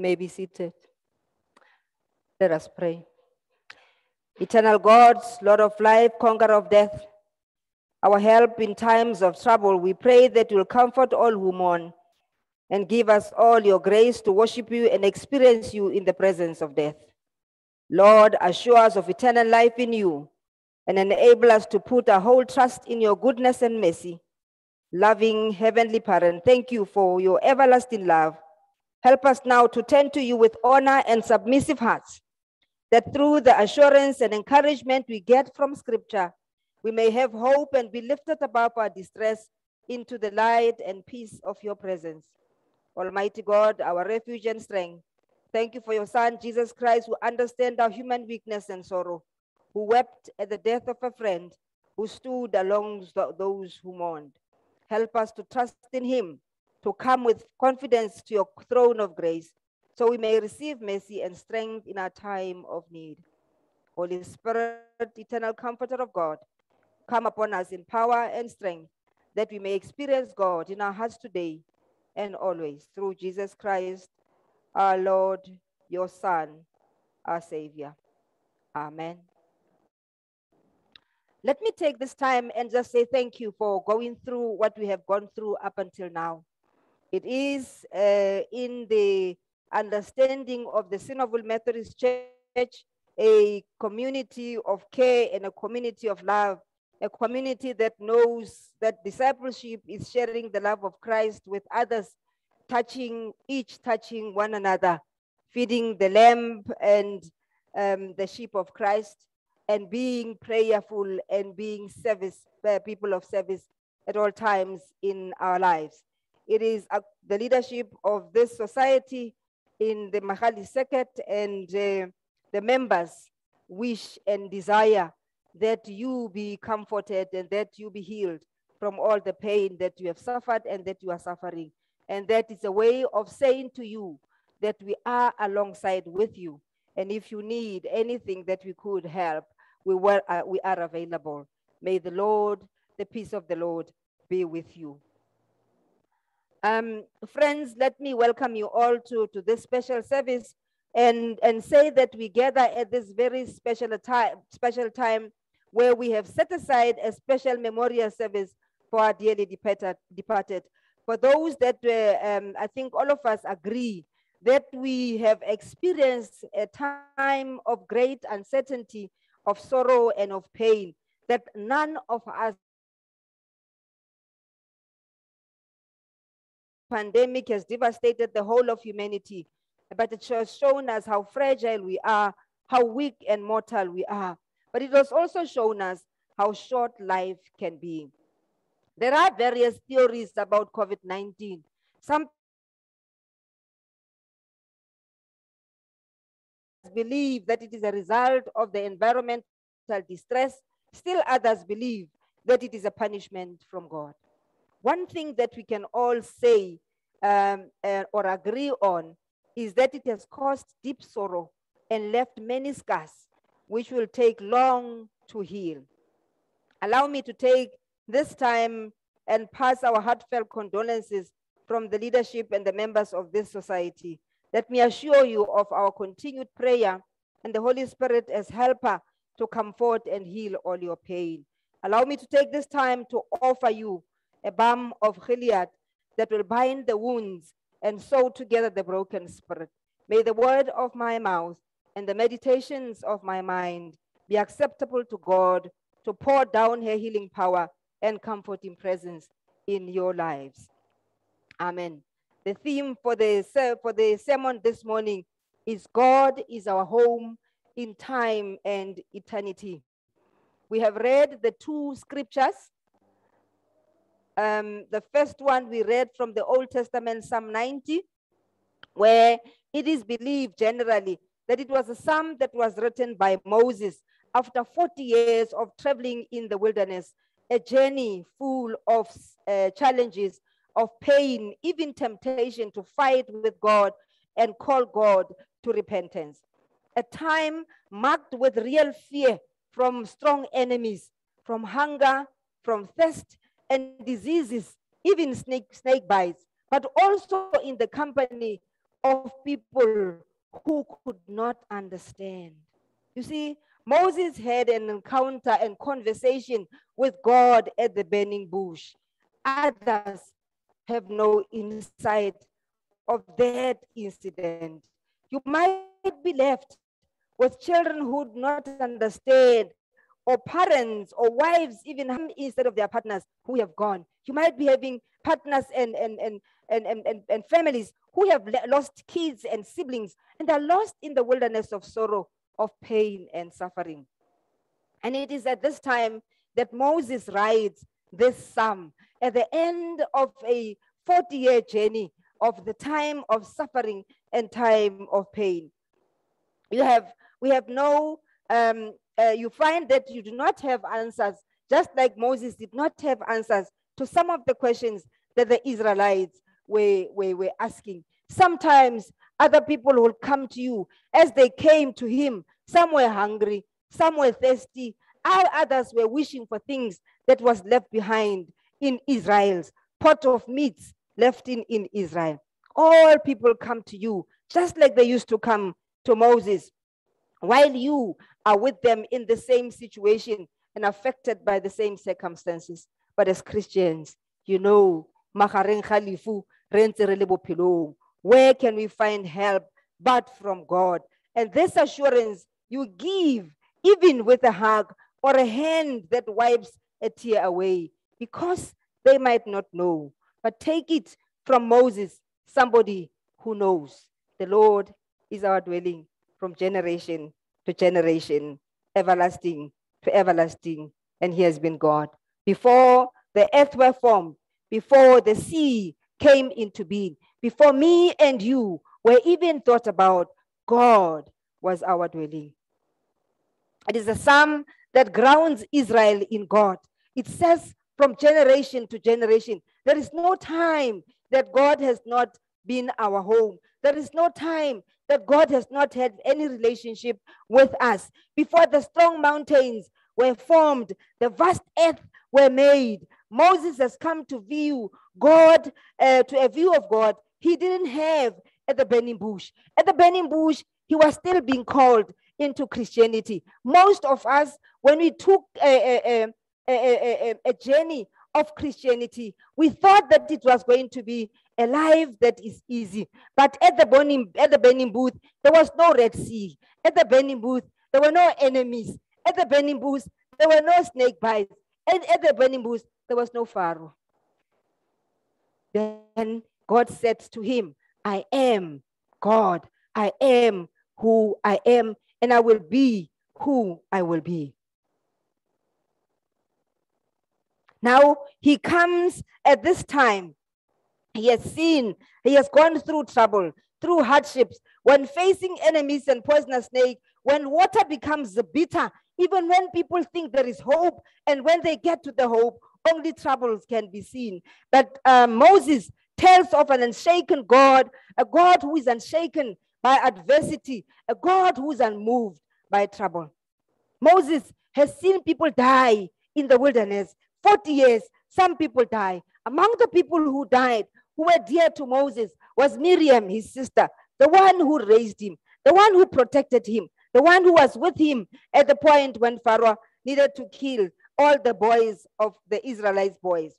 May be seated. Let us pray. Eternal God, Lord of life, conqueror of death, our help in times of trouble, we pray that you will comfort all who mourn and give us all your grace to worship you and experience you in the presence of death. Lord, assure us of eternal life in you and enable us to put our whole trust in your goodness and mercy. Loving Heavenly Parent, thank you for your everlasting love. Help us now to turn to you with honor and submissive hearts, that through the assurance and encouragement we get from Scripture, we may have hope and be lifted above our distress into the light and peace of your presence. Almighty God, our refuge and strength. Thank you for your Son, Jesus Christ, who understands our human weakness and sorrow, who wept at the death of a friend, who stood along those who mourned. Help us to trust in him, to come with confidence to your throne of grace, so we may receive mercy and strength in our time of need. Holy Spirit, eternal comforter of God, come upon us in power and strength, that we may experience God in our hearts today and always through Jesus Christ, our Lord, your Son, our Savior. Amen. Let me take this time and just say thank you for going through what we have gone through up until now. It is uh, in the understanding of the Sinoville Methodist Church a community of care and a community of love, a community that knows that discipleship is sharing the love of Christ with others, touching each touching one another, feeding the lamb and um, the sheep of Christ, and being prayerful and being service uh, people of service at all times in our lives. It is uh, the leadership of this society in the Mahali Circuit and uh, the members wish and desire that you be comforted and that you be healed from all the pain that you have suffered and that you are suffering. And that is a way of saying to you that we are alongside with you. And if you need anything that we could help, we, were, uh, we are available. May the Lord, the peace of the Lord be with you. Um, friends, let me welcome you all to, to this special service and, and say that we gather at this very special time, special time where we have set aside a special memorial service for our dearly departed. For those that uh, um, I think all of us agree that we have experienced a time of great uncertainty, of sorrow and of pain, that none of us pandemic has devastated the whole of humanity, but it has shown us how fragile we are, how weak and mortal we are. But it has also shown us how short life can be. There are various theories about COVID-19. Some believe that it is a result of the environmental distress. Still others believe that it is a punishment from God. One thing that we can all say um, uh, or agree on is that it has caused deep sorrow and left many scars, which will take long to heal. Allow me to take this time and pass our heartfelt condolences from the leadership and the members of this society. Let me assure you of our continued prayer and the Holy Spirit as helper to comfort and heal all your pain. Allow me to take this time to offer you a balm of Gilead that will bind the wounds and sew together the broken spirit. May the word of my mouth and the meditations of my mind be acceptable to God to pour down her healing power and comforting presence in your lives. Amen. The theme for the, for the sermon this morning is God is our home in time and eternity. We have read the two scriptures um, the first one we read from the Old Testament, Psalm 90, where it is believed generally that it was a psalm that was written by Moses after 40 years of traveling in the wilderness, a journey full of uh, challenges, of pain, even temptation to fight with God and call God to repentance. A time marked with real fear from strong enemies, from hunger, from thirst, and diseases, even snake, snake bites, but also in the company of people who could not understand. You see, Moses had an encounter and conversation with God at the burning bush. Others have no insight of that incident. You might be left with children who do not understand or parents or wives even instead of their partners who have gone. You might be having partners and, and, and, and, and, and, families who have lost kids and siblings and are lost in the wilderness of sorrow, of pain and suffering. And it is at this time that Moses writes this psalm at the end of a 40 year journey of the time of suffering and time of pain. You have, we have no, um, uh, you find that you do not have answers, just like Moses did not have answers to some of the questions that the Israelites were, were, were asking. Sometimes other people will come to you as they came to him. Some were hungry, some were thirsty, all others were wishing for things that was left behind in Israel's pot of meats left in, in Israel. All people come to you just like they used to come to Moses while you are with them in the same situation and affected by the same circumstances. But as Christians, you know, where can we find help but from God? And this assurance you give, even with a hug or a hand that wipes a tear away, because they might not know. But take it from Moses, somebody who knows. The Lord is our dwelling from generation to generation, everlasting to everlasting, and He has been God. Before the earth were formed, before the sea came into being, before me and you were even thought about, God was our dwelling. It is a psalm that grounds Israel in God. It says from generation to generation, there is no time that God has not been our home. There is no time that God has not had any relationship with us. Before the strong mountains were formed, the vast earth were made. Moses has come to view God, uh, to a view of God he didn't have at the burning bush. At the burning bush, he was still being called into Christianity. Most of us, when we took a, a, a, a, journey of Christianity, we thought that it was going to be a life that is easy. But at the burning, at the burning booth, there was no Red Sea. At the burning booth, there were no enemies. At the burning booth, there were no snake bites. And at the burning booth, there was no Pharaoh. Then God said to him, I am God. I am who I am, and I will be who I will be. Now he comes at this time. He has seen, he has gone through trouble, through hardships, when facing enemies and poisonous snake, when water becomes bitter, even when people think there is hope, and when they get to the hope, only troubles can be seen. But uh, Moses tells of an unshaken God, a God who is unshaken by adversity, a God who is unmoved by trouble. Moses has seen people die in the wilderness. 40 years, some people die. Among the people who died, who were dear to Moses, was Miriam, his sister, the one who raised him, the one who protected him, the one who was with him at the point when Pharaoh needed to kill all the boys of the Israelites' boys.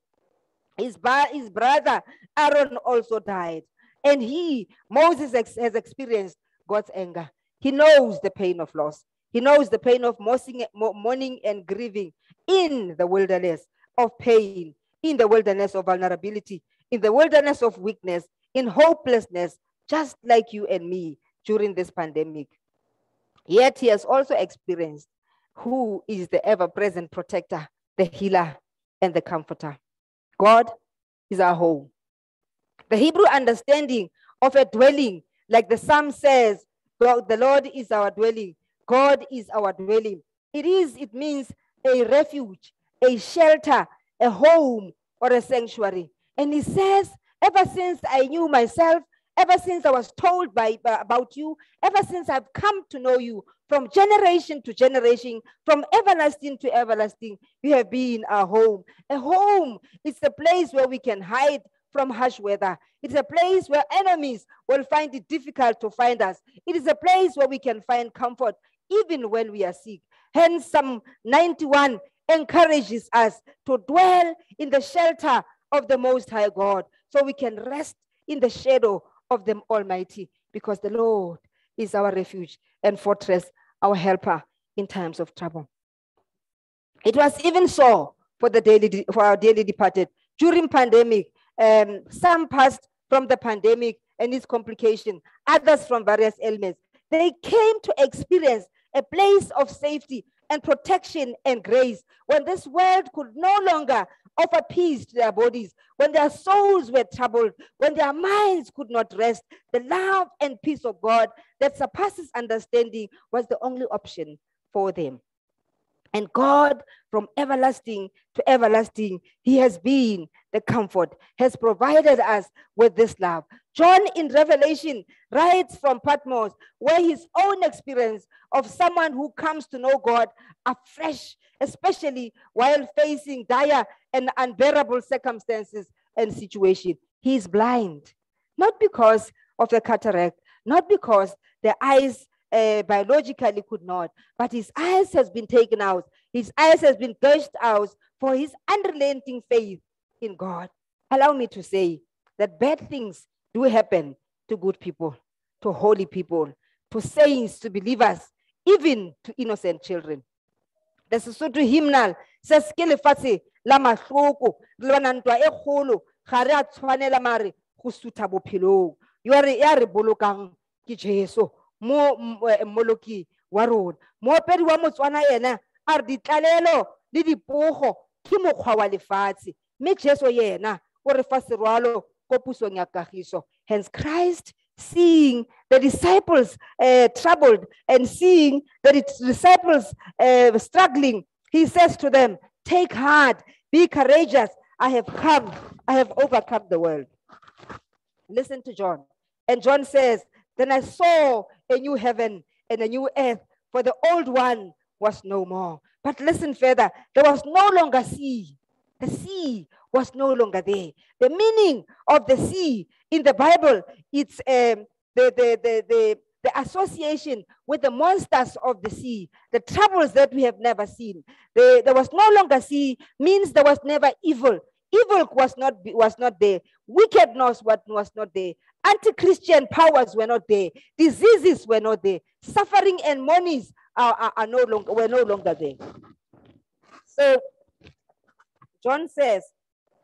His, his brother Aaron also died. And he, Moses, ex- has experienced God's anger. He knows the pain of loss. He knows the pain of mourning and grieving in the wilderness of pain, in the wilderness of vulnerability, in the wilderness of weakness, in hopelessness, just like you and me during this pandemic. Yet he has also experienced who is the ever present protector, the healer, and the comforter. God is our home. The Hebrew understanding of a dwelling, like the psalm says, the Lord is our dwelling, God is our dwelling. It is, it means a refuge, a shelter, a home, or a sanctuary. And he says, ever since I knew myself, ever since I was told by, about you, ever since I've come to know you, from generation to generation, from everlasting to everlasting, you have been our home. A home is a place where we can hide from harsh weather. It's a place where enemies will find it difficult to find us. It is a place where we can find comfort even when we are sick. Hence, Psalm 91 encourages us to dwell in the shelter of the Most High God so we can rest in the shadow of the Almighty because the Lord is our refuge and fortress, our helper in times of trouble. It was even so for the daily for our daily departed during pandemic. Um, some passed from the pandemic and its complication, others from various ailments. They came to experience a place of safety, and protection and grace. When this world could no longer offer peace to their bodies, when their souls were troubled, when their minds could not rest, the love and peace of God that surpasses understanding was the only option for them. And God, from everlasting to everlasting, He has been the comfort, has provided us with this love. John in Revelation writes from Patmos, where his own experience of someone who comes to know God afresh, especially while facing dire and unbearable circumstances and situation. He is blind, not because of the cataract, not because the eyes uh, biologically could not, but his eyes has been taken out. His eyes has been gushed out for his unrelenting faith in God. Allow me to say that bad things do happen to good people, to holy people, to saints, to believers, even to innocent children. The Sesotho hymnal says ke lefatshe la mahloko re lebana ntwa e kgolo ga re a tshwanela mare go sutha bophelong ya re ya re bolokang ke Jesu mo eh, mmoloki wa rona. Moopedi wa motswana ena a re ditlalelo le dipogo ke mokgwa wa lefatshe. Mme Jesu yena o re fa serwalo ko pusong ya kagiso. Hence Christ seeing the disciples uh, troubled and seeing the dis- disciples uh, struggling he says to them take heart be courageous. I have come i have overcome the world. Listen to John. And John says then I saw a new heaven and a new earth for the old one was no more but listen further there was no longer sea the sea was no longer there. The meaning of the sea in the Bible, it's um, the, the, the, the, the association with the monsters of the sea, the troubles that we have never seen. The, there was no longer sea, means there was never evil. Evil was not, was not there. Wickedness was, was not there. Anti-Christian powers were not there. Diseases were not there. Suffering and monies are, are, are no longer, were no longer there. So John says,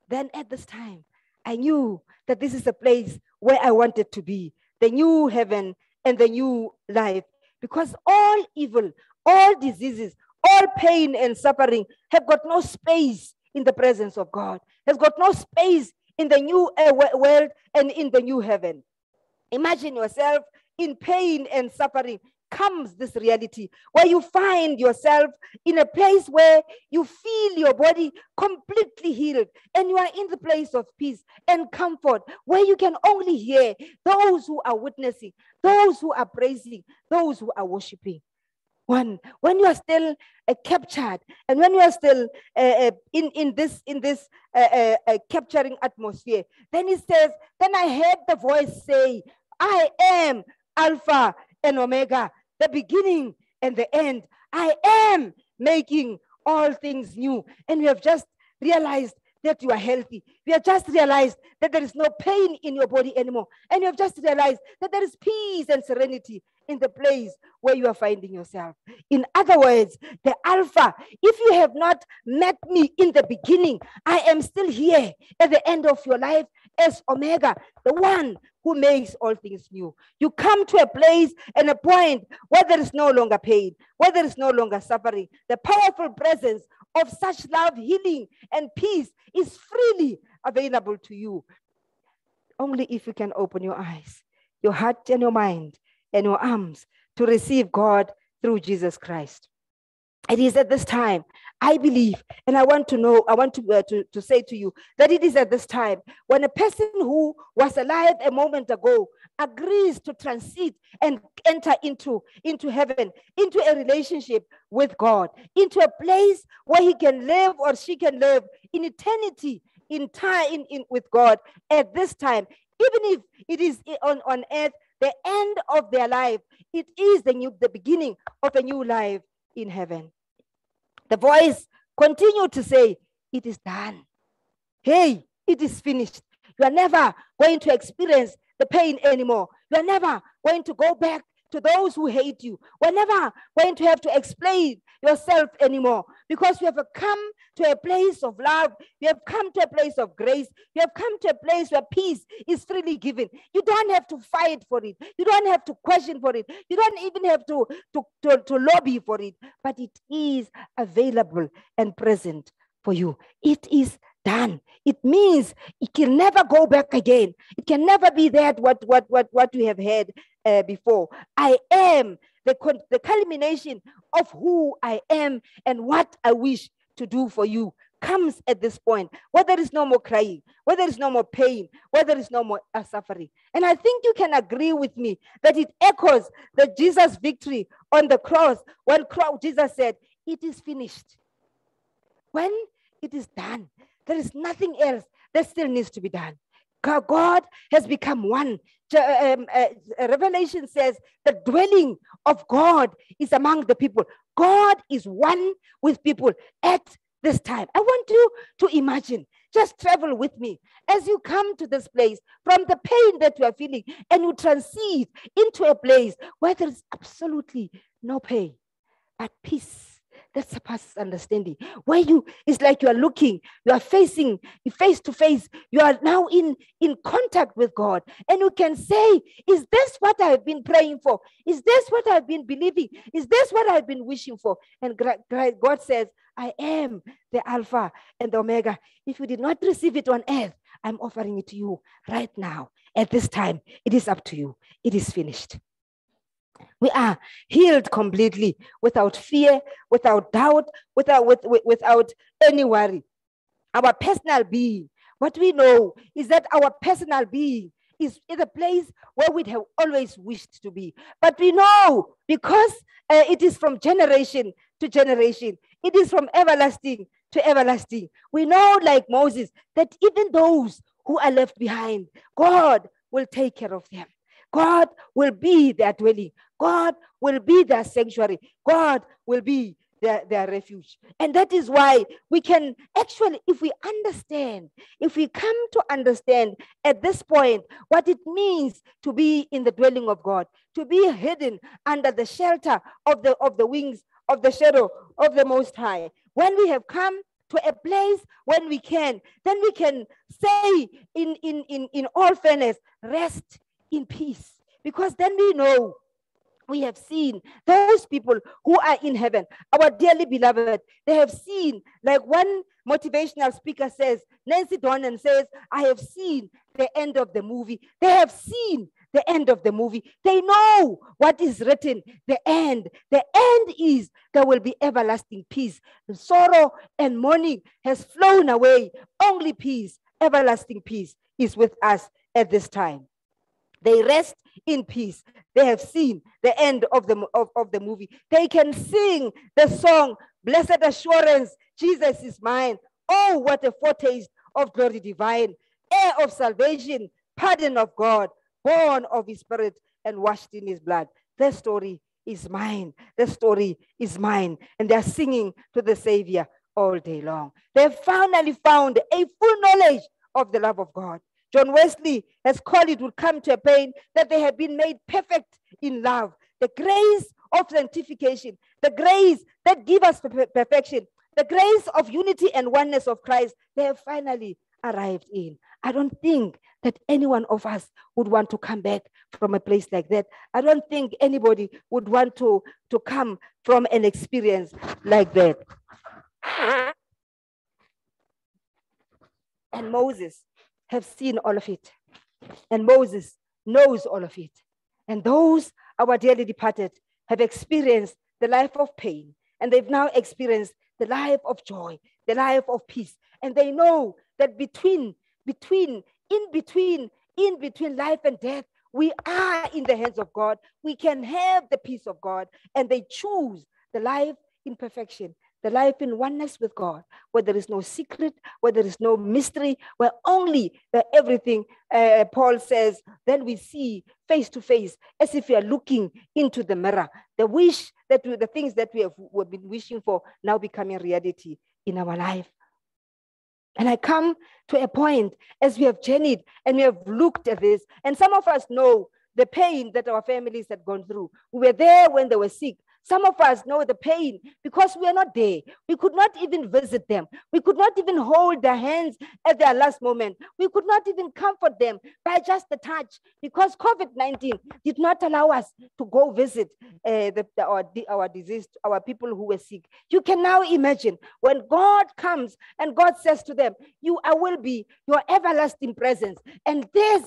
then at this time, I knew that this is the place where I wanted to be, the new heaven and the new life. Because all evil, all diseases, all pain and suffering have got no space in the presence of God, has got no space in the new uh, world and in the new heaven. Imagine yourself in pain and suffering comes this reality where you find yourself in a place where you feel your body completely healed and you are in the place of peace and comfort where you can only hear those who are witnessing, those who are praising, those who are worshiping. One, when you are still uh, captured and when you are still uh, uh, in, in this, in this uh, uh, uh, capturing atmosphere, then he says, Then I heard the voice say, I am Alpha and Omega, the beginning and the end. I am making all things new. And we have just realized that you are healthy. We have just realized that there is no pain in your body anymore. And you have just realized that there is peace and serenity in the place where you are finding yourself. In other words, the Alpha, if you have not met me in the beginning, I am still here at the end of your life as Omega, the one who makes all things new. You come to a place and a point where there is no longer pain, where there is no longer suffering. The powerful presence of such love, healing, and peace is freely available to you. Only if you can open your eyes, your heart, and your mind, and your arms to receive God through Jesus Christ. It is at this time, I believe, and I want to know, I want to, uh, to, to say to you that it is at this time when a person who was alive a moment ago agrees to transit and enter into, into heaven, into a relationship with God, into a place where he can live or she can live in eternity, in time in, in, with God at this time, even if it is on, on earth, the end of their life, it is the new the beginning of a new life in heaven. The voice continued to say, It is done. Hey, it is finished. You are never going to experience the pain anymore. You are never going to go back to those who hate you. We're never going to have to explain yourself anymore because you have come to a place of love. You have come to a place of grace. You have come to a place where peace is freely given. You don't have to fight for it. You don't have to question for it. You don't even have to, to, to, to lobby for it, but it is available and present for you. It is done. It means it can never go back again. It can never be that what what what what we have had uh, before. I am the con- the culmination of who I am and what I wish to do for you comes at this point where there is no more crying, where there is no more pain, where there is no more uh, suffering. And I think you can agree with me that it echoes the Jesus victory on the cross when Jesus said, It is finished. When it is done, there is nothing else that still needs to be done. Go- God has become one. Um, uh, Revelation says the dwelling of God is among the people. God is one with people at this time. I want you to imagine, just travel with me as you come to this place from the pain that you are feeling and you transit into a place where there is absolutely no pain, but peace that surpasses understanding. Where you, it's like you are looking, you are facing face to face, you are now in, in contact with God. And you can say, Is this what I've been praying for? Is this what I've been believing? Is this what I've been wishing for? And God says, I am the Alpha and the Omega. If you did not receive it on earth, I'm offering it to you right now. At this time, it is up to you. It is finished. We are healed completely without fear, without doubt, without, with, with- without any worry. Our personal being, what we know is that our personal being is in a place where we'd have always wished to be. But we know because uh, it is from generation to generation, it is from everlasting to everlasting. We know, like Moses, that even those who are left behind, God will take care of them. God will be their dwelling. God will be their sanctuary. God will be their, their refuge. And that is why we can actually, if we understand, if we come to understand at this point what it means to be in the dwelling of God, to be hidden under the shelter of the of the wings of the shadow of the most high. When we have come to a place when we can, then we can say in in in, in all fairness, rest in peace. Because then we know we have seen those people who are in heaven, our dearly beloved, they have seen, like one motivational speaker says, Nancy Donnan says, I have seen the end of the movie. They have seen the end of the movie. They know what is written, the end. The end is there will be everlasting peace. The sorrow and mourning has flown away. Only peace, everlasting peace is with us at this time. They rest in peace. They have seen the end of the, of, of the movie. They can sing the song, Blessed Assurance, Jesus is mine. Oh, what a foretaste of glory divine, heir of salvation, pardon of God, born of his spirit and washed in his blood. Their story is mine. The story is mine. And they're singing to the Savior all day long. They've finally found a full knowledge of the love of God. John Wesley has called it would come to a pain that they have been made perfect in love. The grace of sanctification, the grace that give us perfection, the grace of unity and oneness of Christ, they have finally arrived in. I don't think that any one of us would want to come back from a place like that. I don't think anybody would want to, to come from an experience like that. And Moses have seen all of it. And Moses knows all of it. And those, our dearly departed, have experienced the life of pain. And they've now experienced the life of joy, the life of peace. And they know that between, between, in between, in between life and death, we are in the hands of God. We can have the peace of God. And they choose the life in perfection, the life in oneness with God, where there is no secret, where there is no mystery, where only the everything, uh, Paul says, then we see face to face, as if we are looking into the mirror. The wish that we, the things that we have we've been wishing for now becoming reality in our life. And I come to a point as we have journeyed and we have looked at this, and some of us know the pain that our families had gone through. We were there when they were sick. Some of us know the pain because we are not there. We could not even visit them. We could not even hold their hands at their last moment. We could not even comfort them by just a touch because COVID 19 did not allow us to go visit uh, the, the- our, di- our diseased, our people who were sick. You can now imagine when God comes and God says to them, You I will be your everlasting presence. And this,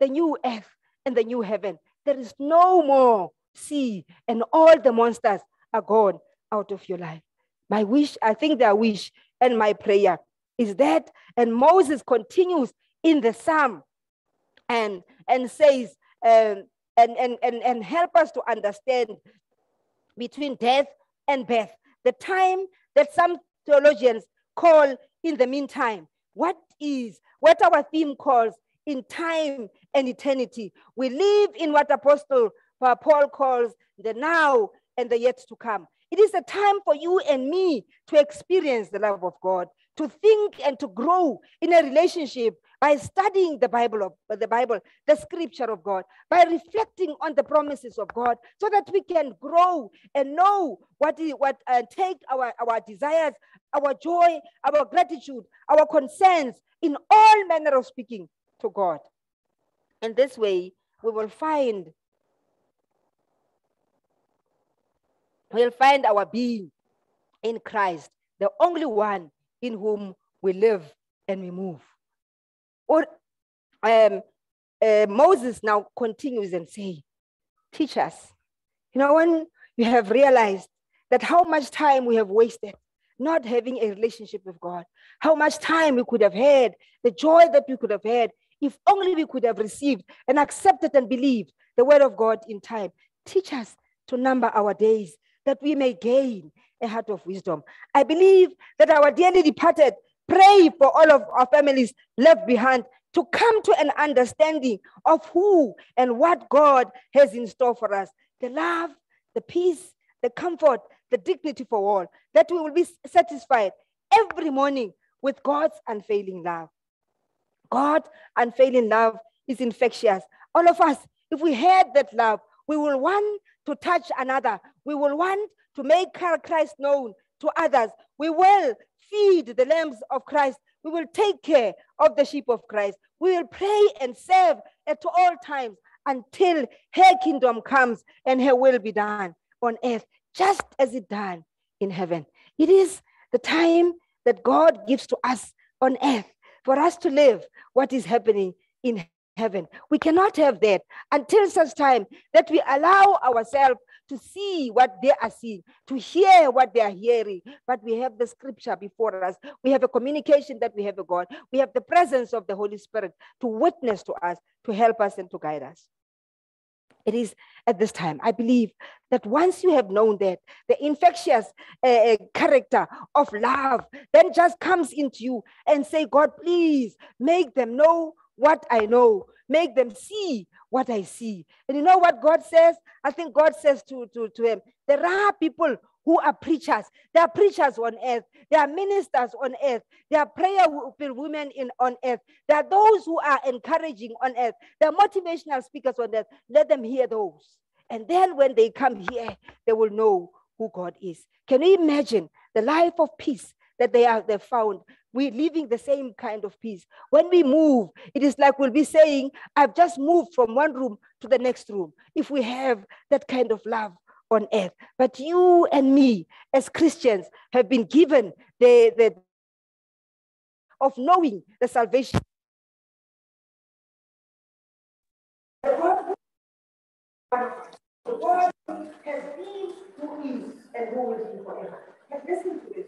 the new earth and the new heaven. There is no more sea, and all the monsters are gone out of your life. My wish, I think their wish and my prayer is that. And Moses continues in the psalm and, and says, um, and, and, and, and help us to understand between death and birth. The time that some theologians call in the meantime. What is, what our theme calls in time and eternity. We live in what Apostle uh, Paul calls the now and the yet to come. It is a time for you and me to experience the love of God, to think and to grow in a relationship by studying the Bible of the Bible, the scripture of God, by reflecting on the promises of God, so that we can grow and know what is what uh, take our, our desires, our joy, our gratitude, our concerns in all manner of speaking to God. And this way, we will find we'll find our being in Christ, the only one in whom we live and we move. Or um, uh, Moses now continues and say, teach us. You know, when you have realized that how much time we have wasted not having a relationship with God, how much time we could have had, the joy that we could have had, if only we could have received and accepted and believed the word of God in time. Teach us to number our days that we may gain a heart of wisdom. I believe that our dearly departed pray for all of our families left behind to come to an understanding of who and what God has in store for us. The love, the peace, the comfort, the dignity for all, that we will be satisfied every morning with God's unfailing love. God's unfailing love is infectious. All of us, if we had that love, we will want to touch another. We will want to make Christ known to others. We will feed the lambs of Christ. We will take care of the sheep of Christ. We will pray and serve at all times until her kingdom comes and her will be done on earth, just as it done in heaven. It is the time that God gives to us on earth for us to live what is happening in heaven. We cannot have that until such time that we allow ourselves to see what they are seeing, to hear what they are hearing. But we have the scripture before us. We have a communication that we have a God. We have the presence of the Holy Spirit to witness to us, to help us, and to guide us. It is at this time, I believe that once you have known that, the infectious uh, uh, character of love then just comes into you and say, God, please make them know what I know, make them see what I see. And you know what God says? I think God says to, to, to him, there are people who are preachers. There are preachers on earth. There are ministers on earth. There are prayer wo- women in on earth. There are those who are encouraging on earth. There are motivational speakers on earth. Let them hear those. And then when they come here, they will know who God is. Can you imagine the life of peace that they are they found? We're living the same kind of peace. When we move, it is like we'll be saying, I've just moved from one room to the next room. If we have that kind of love on earth. But you and me, as Christians, have been given the, the of knowing the salvation. The God has been who is and who will be forever. And listen to this.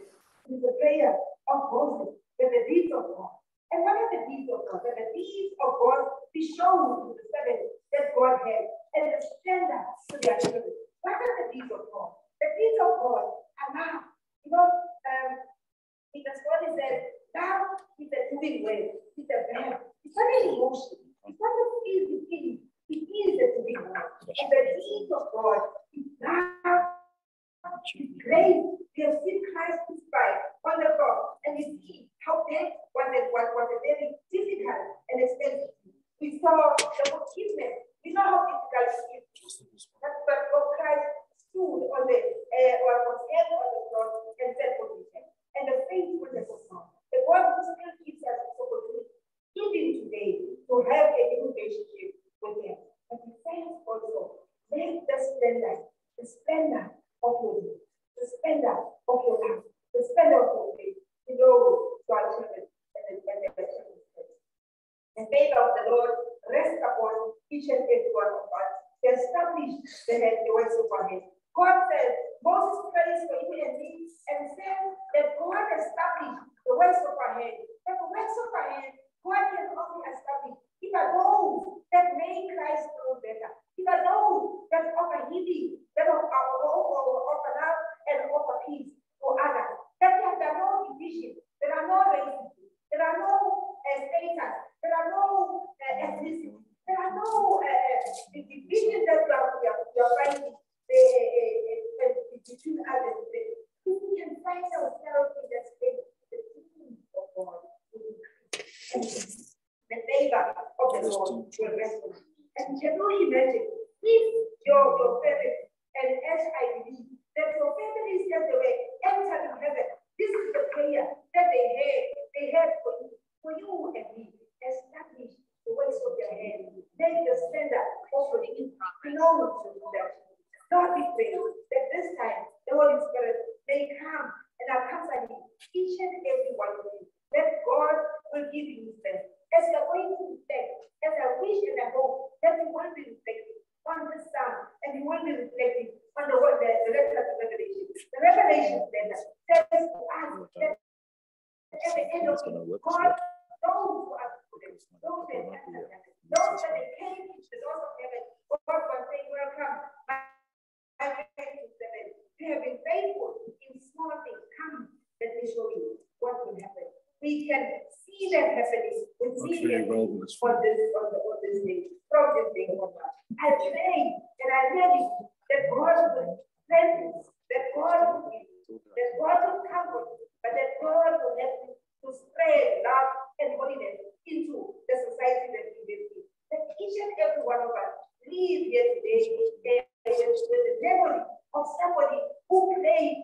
each and every one of us leave yesterday with the memory of somebody who played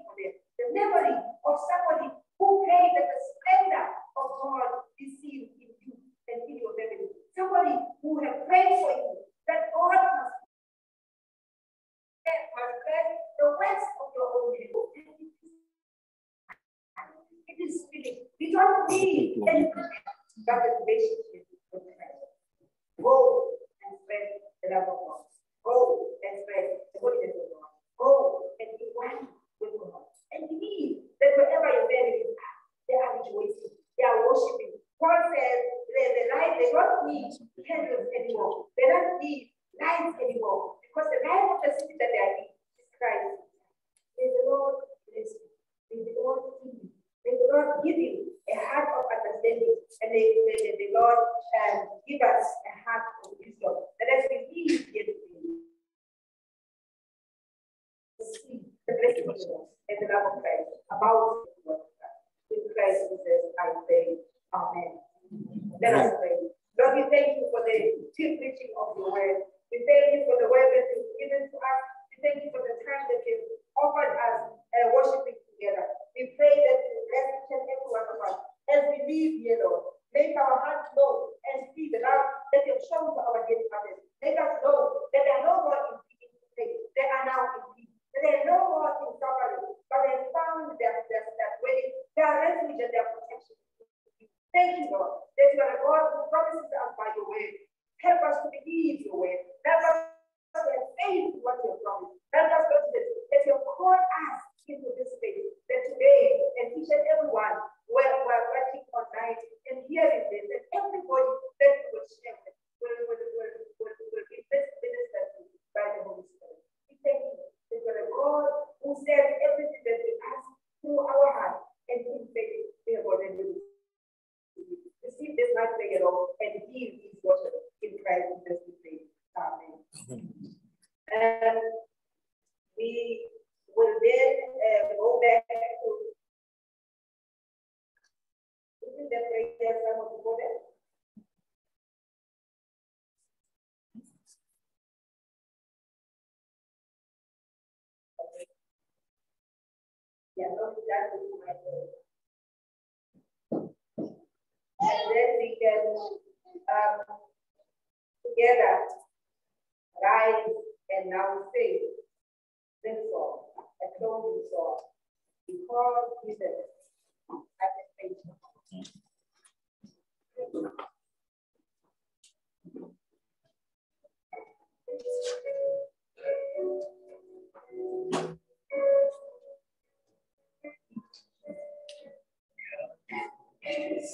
He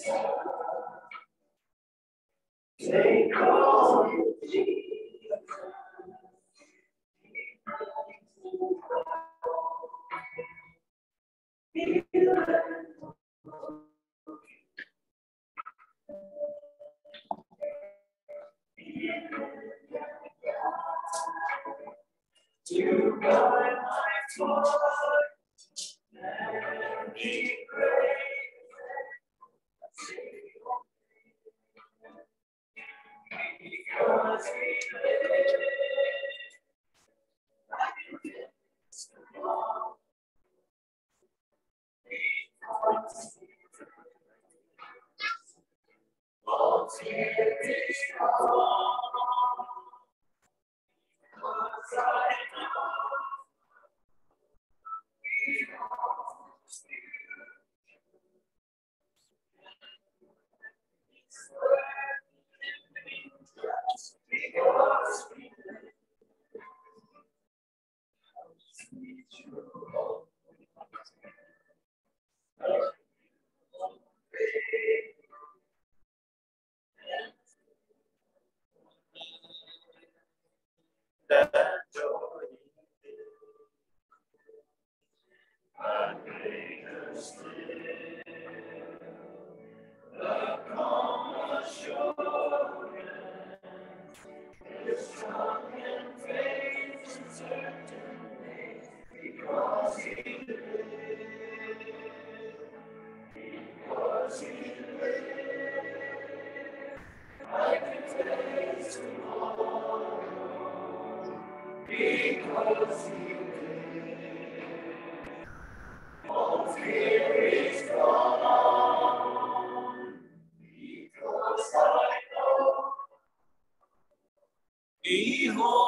holds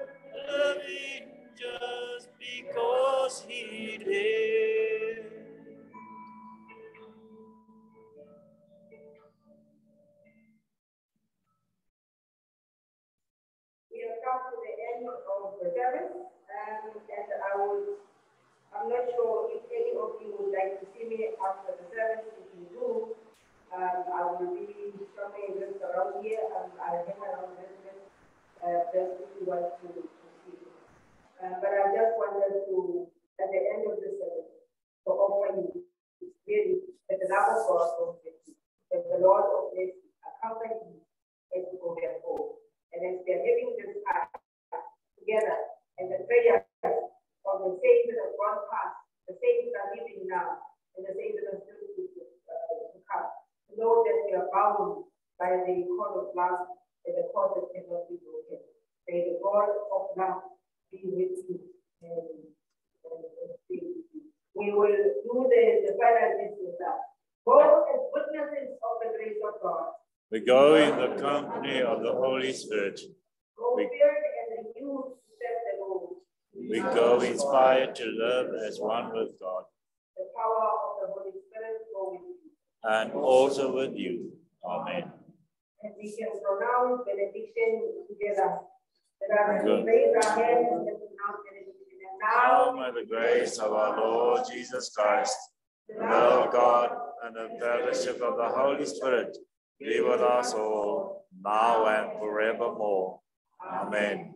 We have come to the end of the service, um, and I would, I'm not sure if any of you would like to see me after the service. If you do, um, I will be somewhere just around here, and I'll hang around this, this, uh, just if you want to, to. Uh, but I just wanted to, at the end of the service, to offer you really that the love of God with that the Lord of mercy accompany you as you go back home. And as we are living this act together, and the prayers of the saints that have past, the saints are living now, and the saints are still to, uh, to come, know that we are bound by the cord of love and the cord that cannot be broken. May the God of love be with you and, and, and be with you. We will do the, the final business now. Go as witnesses of the grace of God. We go in the company of the Holy Spirit. We- filled and renewed to serve the Lord. We go inspired to live as one with God The power of the Holy Spirit go with you. and also with you. Amen. And we can pronounce benediction together. Us Good. raise our hands and pronounce benediction. Now may the grace of our Lord Jesus Christ, the love of God, and the fellowship of the Holy Spirit be with us all, now and forevermore. Amen.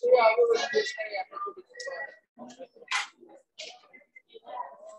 soru alma ve görüşmeler yapmak